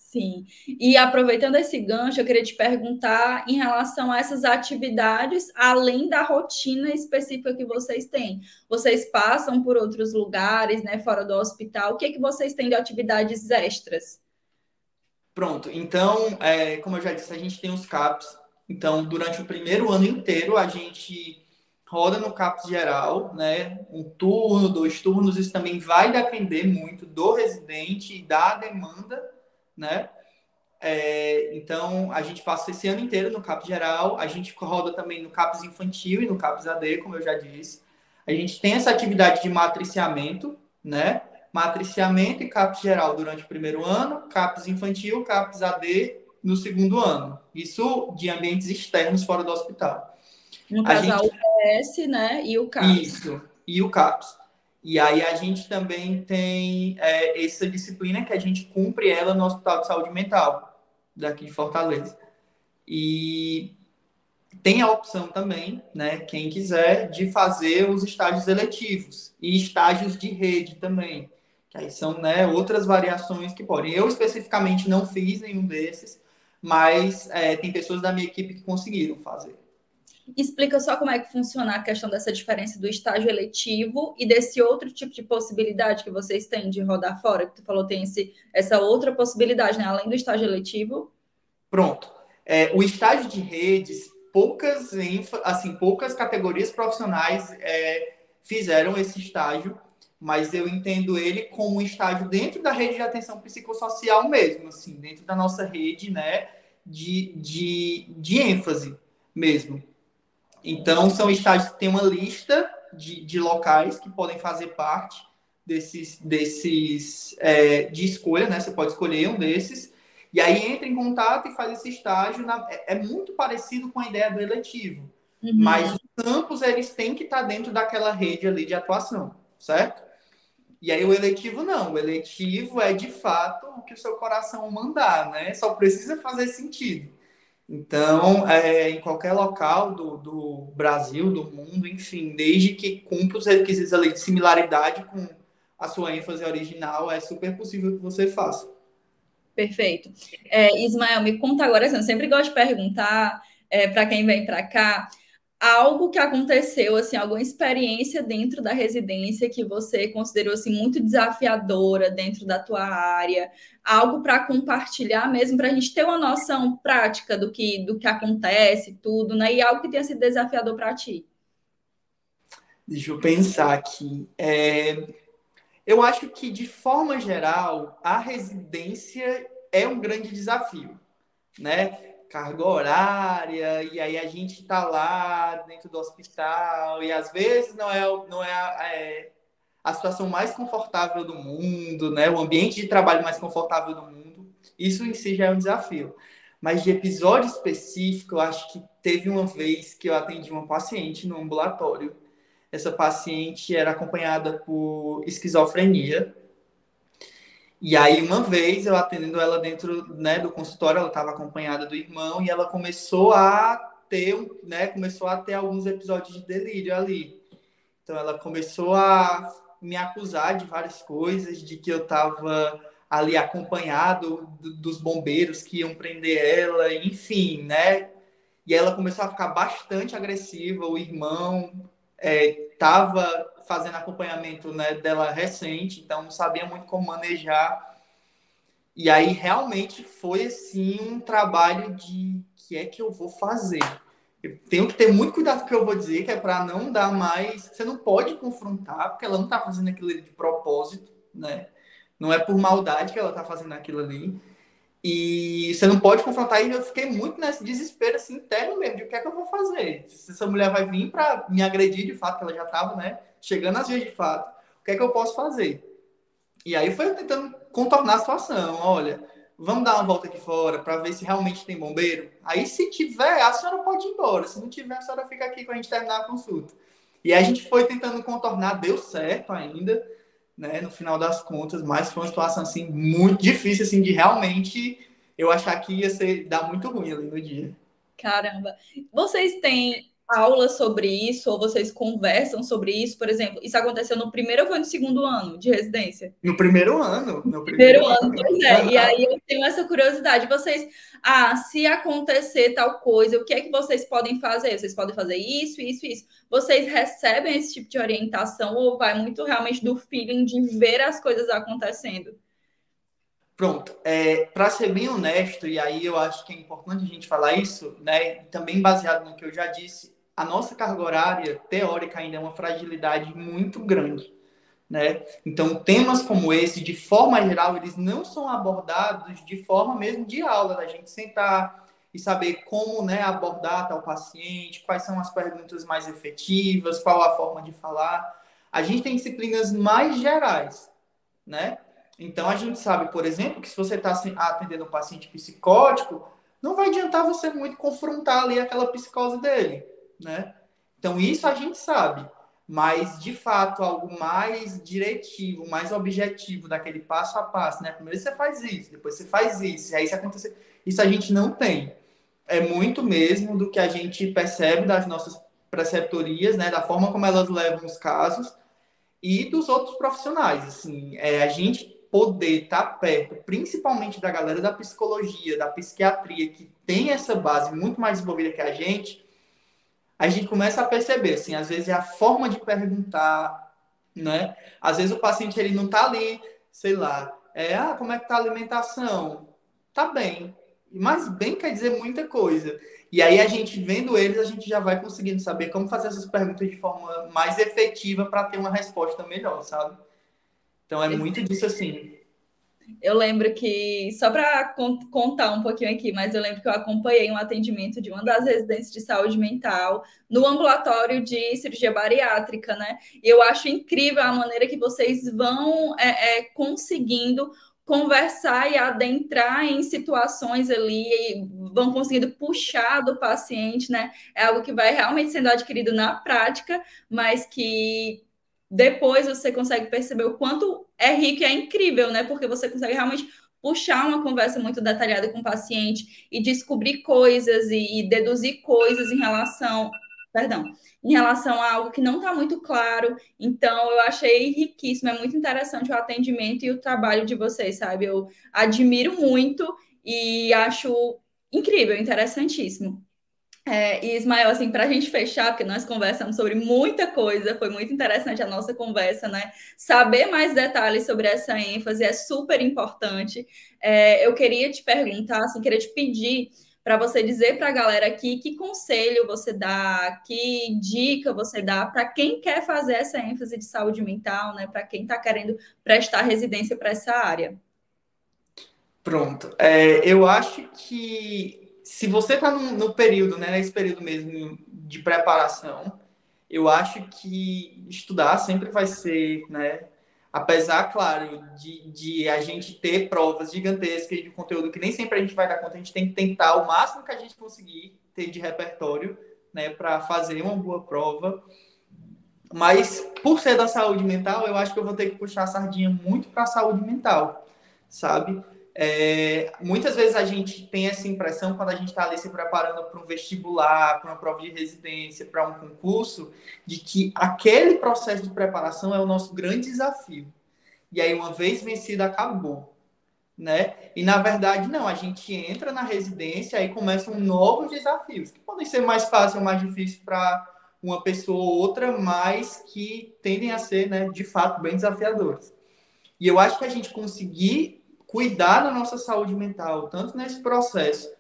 Sim. E aproveitando esse gancho, eu queria te perguntar em relação a essas atividades, além da rotina específica que vocês têm. Vocês passam por outros lugares, né, fora do hospital. O que, é que vocês têm de atividades extras? Pronto. Então, é, como eu já disse, a gente tem os CAPs. Então, durante o primeiro ano inteiro, a gente roda no CAPS geral, né? Um turno, dois turnos. Isso também vai depender muito do residente e da demanda né? É, então, a gente passa esse ano inteiro no CAPS geral, a gente roda também no CAPS infantil e no CAPS AD, como eu já disse. A gente tem essa atividade de matriciamento, né? Matriciamento e CAPS geral durante o primeiro ano, CAPS infantil, CAPS AD no segundo ano. Isso de ambientes externos fora do hospital. No caso, a, gente... UPS, né? E o CAPS. Isso, e o CAPS. E aí a gente também tem é, essa disciplina que a gente cumpre ela no Hospital de Saúde Mental, daqui de Fortaleza. E tem a opção também, né, quem quiser, de fazer os estágios eletivos e estágios de rede também. Que aí são né, outras variações que podem. Eu especificamente não fiz nenhum desses, mas é, tem pessoas da minha equipe que conseguiram fazer. Explica só como é que funciona a questão dessa diferença do estágio eletivo e desse outro tipo de possibilidade que vocês têm de rodar fora, que tu falou tem esse, essa outra possibilidade, né? Além do estágio eletivo. Pronto. É, o estágio de redes, poucas assim, poucas categorias profissionais é, fizeram esse estágio, mas eu entendo ele como um estágio dentro da rede de atenção psicossocial mesmo, assim, dentro da nossa rede, né, de, de, de ênfase mesmo. Então, são estádios que têm uma lista de, de locais que podem fazer parte desses, desses é, de escolha, né? Você pode escolher um desses. E aí entra em contato e faz esse estágio. Na, é, é muito parecido com a ideia do eletivo. Uhum. Mas os campos, eles têm que estar dentro daquela rede ali de atuação, certo? E aí o eletivo não. O eletivo é, de fato, o que o seu coração mandar, né? Só precisa fazer sentido. Então, é, em qualquer local do, do Brasil, do mundo, enfim, desde que cumpra os requisitos ali de similaridade com a sua ênfase original, é super possível que você faça. Perfeito. É, Ismael, me conta agora, assim, eu sempre gosto de perguntar é, para quem vem para cá, algo que aconteceu, assim, alguma experiência dentro da residência que você considerou assim muito desafiadora dentro da tua área, algo para compartilhar mesmo para a gente ter uma noção prática do que do que acontece, tudo, né? E algo que tenha sido desafiador para ti. Deixa eu pensar aqui. É... Eu acho que de forma geral a residência é um grande desafio, né? Carga horária, e aí a gente está lá dentro do hospital, e às vezes não é, não é, é, a situação mais confortável do mundo, né? o ambiente de trabalho mais confortável do mundo. Isso em si já é um desafio. Mas de episódio específico, eu acho que teve uma vez que eu atendi uma paciente no ambulatório. Essa paciente era acompanhada por esquizofrenia, e aí, uma vez, eu atendendo ela dentro né, do consultório, ela estava acompanhada do irmão e ela começou a ter, né, começou a ter alguns episódios de delírio ali. Então, ela começou a me acusar de várias coisas, de que eu estava ali acompanhado dos bombeiros que iam prender ela, enfim, né? E ela começou a ficar bastante agressiva. O irmão estava fazendo acompanhamento né, dela recente, então não sabia muito como manejar. E aí realmente foi assim um trabalho de que é que eu vou fazer. Eu tenho que ter muito cuidado com o que eu vou dizer, que é para não dar mais. Você não pode confrontar, porque ela não está fazendo aquilo de propósito, né? Não é por maldade que ela está fazendo aquilo ali. E você não pode confrontar. E eu fiquei muito nesse desespero assim, interno mesmo, de o que é que eu vou fazer? Se essa mulher vai vir para me agredir de fato, que ela já estava, né? Chegando às vezes de fato, o que é que eu posso fazer? E aí foi tentando contornar a situação. Olha, vamos dar uma volta aqui fora para ver se realmente tem bombeiro. Aí, se tiver, a senhora pode ir embora. Se não tiver, a senhora fica aqui para a gente terminar a consulta. E a gente foi tentando contornar, deu certo ainda né, no final das contas, mas foi uma situação assim muito difícil assim de realmente eu achar que ia ser dar muito ruim ali no dia. Caramba. Vocês têm aula sobre isso ou vocês conversam sobre isso? Por exemplo, isso aconteceu no primeiro ou foi no segundo ano de residência? No primeiro ano. No primeiro, primeiro ano, pois é. E aí eu tenho essa curiosidade. Vocês, ah, se acontecer tal coisa, o que é que vocês podem fazer? Vocês podem fazer isso, isso, isso. Vocês recebem esse tipo de orientação ou vai muito realmente do feeling de ver as coisas acontecendo? Pronto, é, para ser bem honesto, e aí eu acho que é importante a gente falar isso, né? Também baseado no que eu já disse, a nossa carga horária teórica ainda é uma fragilidade muito grande. Né? Então, temas como esse, de forma geral, eles não são abordados de forma mesmo de aula, da gente sentar e saber como né, abordar tal paciente, quais são as perguntas mais efetivas, qual a forma de falar. A gente tem disciplinas mais gerais, né? Então, a gente sabe, por exemplo, que se você está atendendo um paciente psicótico, não vai adiantar você muito confrontar ali aquela psicose dele né? Então, isso a gente sabe. Mas, de fato, algo mais diretivo, mais objetivo, daquele passo a passo, né? Primeiro você faz isso, depois você faz isso, aí acontecer. Isso a gente não tem. É muito mesmo do que a gente percebe das nossas preceptorias, né? Da forma como elas levam os casos e dos outros profissionais. Assim, é a gente poder estar tá perto, principalmente da galera da psicologia, da psiquiatria, que tem essa base muito mais desenvolvida que a gente, a gente começa a perceber, assim, às vezes é a forma de perguntar, né? Às vezes o paciente ele não tá ali, sei lá, é, ah, como é que tá a alimentação? Tá bem. Mas bem quer dizer muita coisa. E aí a gente vendo eles, a gente já vai conseguindo saber como fazer essas perguntas de forma mais efetiva para ter uma resposta melhor, sabe? Então é muito disso assim. Eu lembro que, só para contar um pouquinho aqui, mas eu lembro que eu acompanhei um atendimento de uma das residências de saúde mental no ambulatório de cirurgia bariátrica, né? E eu acho incrível a maneira que vocês vão é, é, conseguindo conversar e adentrar em situações ali, vão conseguindo puxar do paciente, né? É algo que vai realmente sendo adquirido na prática, mas que depois você consegue perceber o quanto é rico e é incrível, né? Porque você consegue realmente puxar uma conversa muito detalhada com o paciente e descobrir coisas e, e deduzir coisas em relação, perdão, em relação a algo que não está muito claro. Então, eu achei riquíssimo, é muito interessante o atendimento e o trabalho de vocês, sabe? Eu admiro muito e acho incrível, interessantíssimo. É, e Ismael, assim, para a gente fechar, porque nós conversamos sobre muita coisa, foi muito interessante a nossa conversa, né? Saber mais detalhes sobre essa ênfase é super importante. É, eu queria te perguntar, assim, queria te pedir para você dizer para a galera aqui que conselho você dá, que dica você dá para quem quer fazer essa ênfase de saúde mental, né? Para quem está querendo prestar residência para essa área. Pronto. É, eu acho que se você está no, no, período, né, nesse período mesmo de preparação, eu acho que estudar sempre vai ser, né, apesar, claro, de, de a gente ter provas gigantescas de conteúdo que nem sempre a gente vai dar conta, a gente tem que tentar o máximo que a gente conseguir ter de repertório, né, para fazer uma boa prova. Mas por ser da saúde mental, eu acho que eu vou ter que puxar a sardinha muito para a saúde mental, sabe? É, muitas vezes a gente tem essa impressão quando a gente está ali se preparando para um vestibular, para uma prova de residência, para um concurso, de que aquele processo de preparação é o nosso grande desafio. E aí, uma vez vencido, acabou. né? E na verdade, não, a gente entra na residência e começam novos desafios, que podem ser mais fáceis ou mais difíceis para uma pessoa ou outra, mas que tendem a ser, né, de fato, bem desafiadores. E eu acho que a gente conseguir cuidar da nossa saúde mental, tanto nesse processo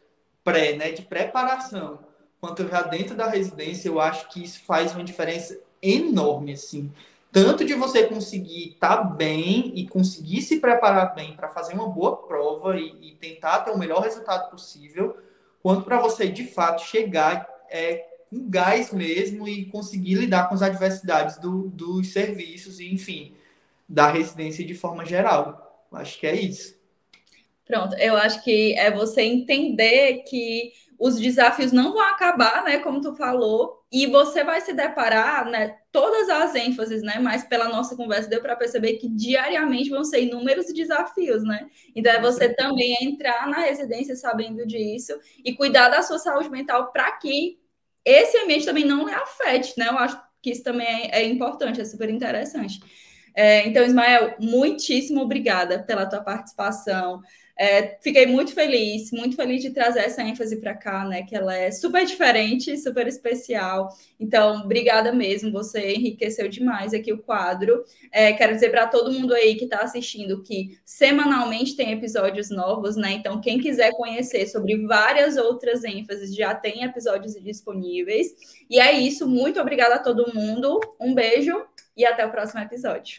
pré, né, de preparação, quanto já dentro da residência, eu acho que isso faz uma diferença enorme, assim. Tanto de você conseguir estar tá bem e conseguir se preparar bem para fazer uma boa prova e, e, tentar ter o melhor resultado possível, quanto para você, de fato, chegar é, com gás mesmo e conseguir lidar com as adversidades do, dos serviços e, enfim, da residência de forma geral. Acho que é isso. Pronto, eu acho que é você entender que os desafios não vão acabar, né, como tu falou, e você vai se deparar, né, todas as ênfases, né, mas pela nossa conversa deu para perceber que diariamente vão ser inúmeros desafios, né? Então é você também entrar na residência sabendo disso e cuidar da sua saúde mental para que esse ambiente também não lhe afete, né? Eu acho que isso também é, é importante, é super interessante. É, então, Ismael, muitíssimo obrigada pela tua participação. É, fiquei muito feliz, muito feliz de trazer essa ênfase para cá, né? Que ela é super diferente, super especial. Então, obrigada mesmo, você enriqueceu demais aqui o quadro. É, quero dizer para todo mundo aí que está assistindo que semanalmente tem episódios novos, né? Então, quem quiser conhecer sobre várias outras ênfases, já tem episódios disponíveis. E é isso, muito obrigada a todo mundo, um beijo e até o próximo episódio.